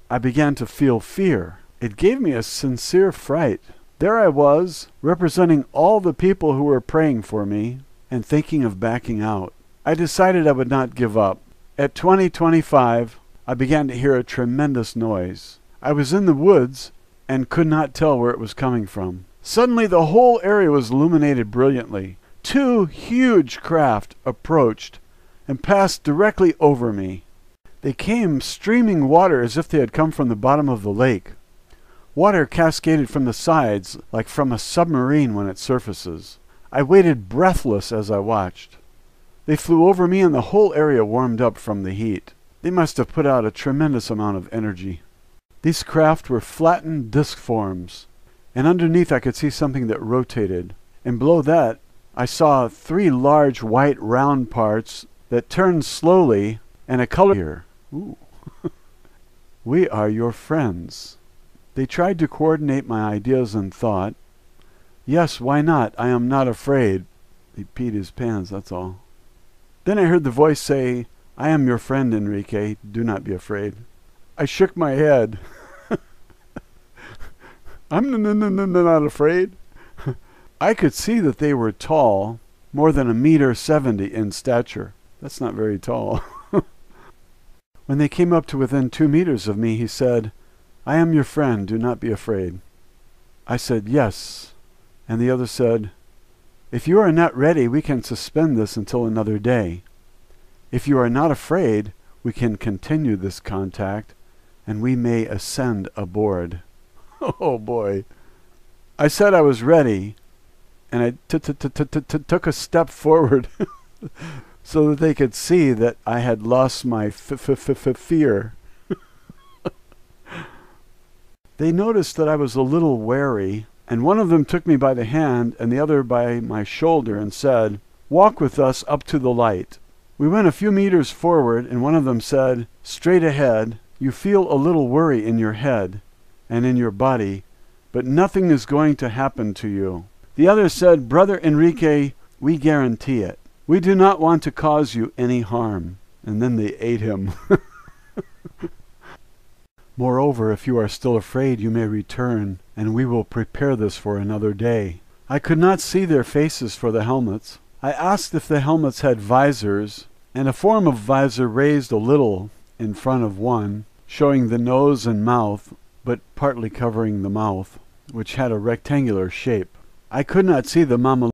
I began to feel fear. It gave me a sincere fright. There I was, representing all the people who were praying for me, and thinking of backing out. I decided I would not give up. At 2025, I began to hear a tremendous noise. I was in the woods and could not tell where it was coming from. Suddenly, the whole area was illuminated brilliantly. Two huge craft approached and passed directly over me. They came streaming water as if they had come from the bottom of the lake. Water cascaded from the sides like from a submarine when it surfaces. I waited breathless as I watched. They flew over me and the whole area warmed up from the heat. They must have put out a tremendous amount of energy. These craft were flattened disk forms, and underneath I could see something that rotated. And below that, I saw three large white round parts that turned slowly and a color here. Ooh. we are your friends. They tried to coordinate my ideas and thought, Yes, why not? I am not afraid. He peed his pants, that's all. Then I heard the voice say, I am your friend, Enrique. Do not be afraid. I shook my head. I'm n- n- n- not afraid. I could see that they were tall, more than a meter seventy in stature. That's not very tall. when they came up to within two meters of me, he said, I am your friend. Do not be afraid. I said, Yes, and the other said, If you are not ready, we can suspend this until another day. If you are not afraid, we can continue this contact and we may ascend aboard. Oh boy. I said I was ready and I took a step forward so that they could see that I had lost my fear. they noticed that I was a little wary and one of them took me by the hand and the other by my shoulder and said, Walk with us up to the light. We went a few meters forward, and one of them said, Straight ahead, you feel a little worry in your head and in your body, but nothing is going to happen to you. The other said, Brother Enrique, we guarantee it. We do not want to cause you any harm. And then they ate him. Moreover, if you are still afraid, you may return, and we will prepare this for another day. I could not see their faces for the helmets. I asked if the helmets had visors, and a form of visor raised a little in front of one, showing the nose and mouth, but partly covering the mouth, which had a rectangular shape. I could not see the mama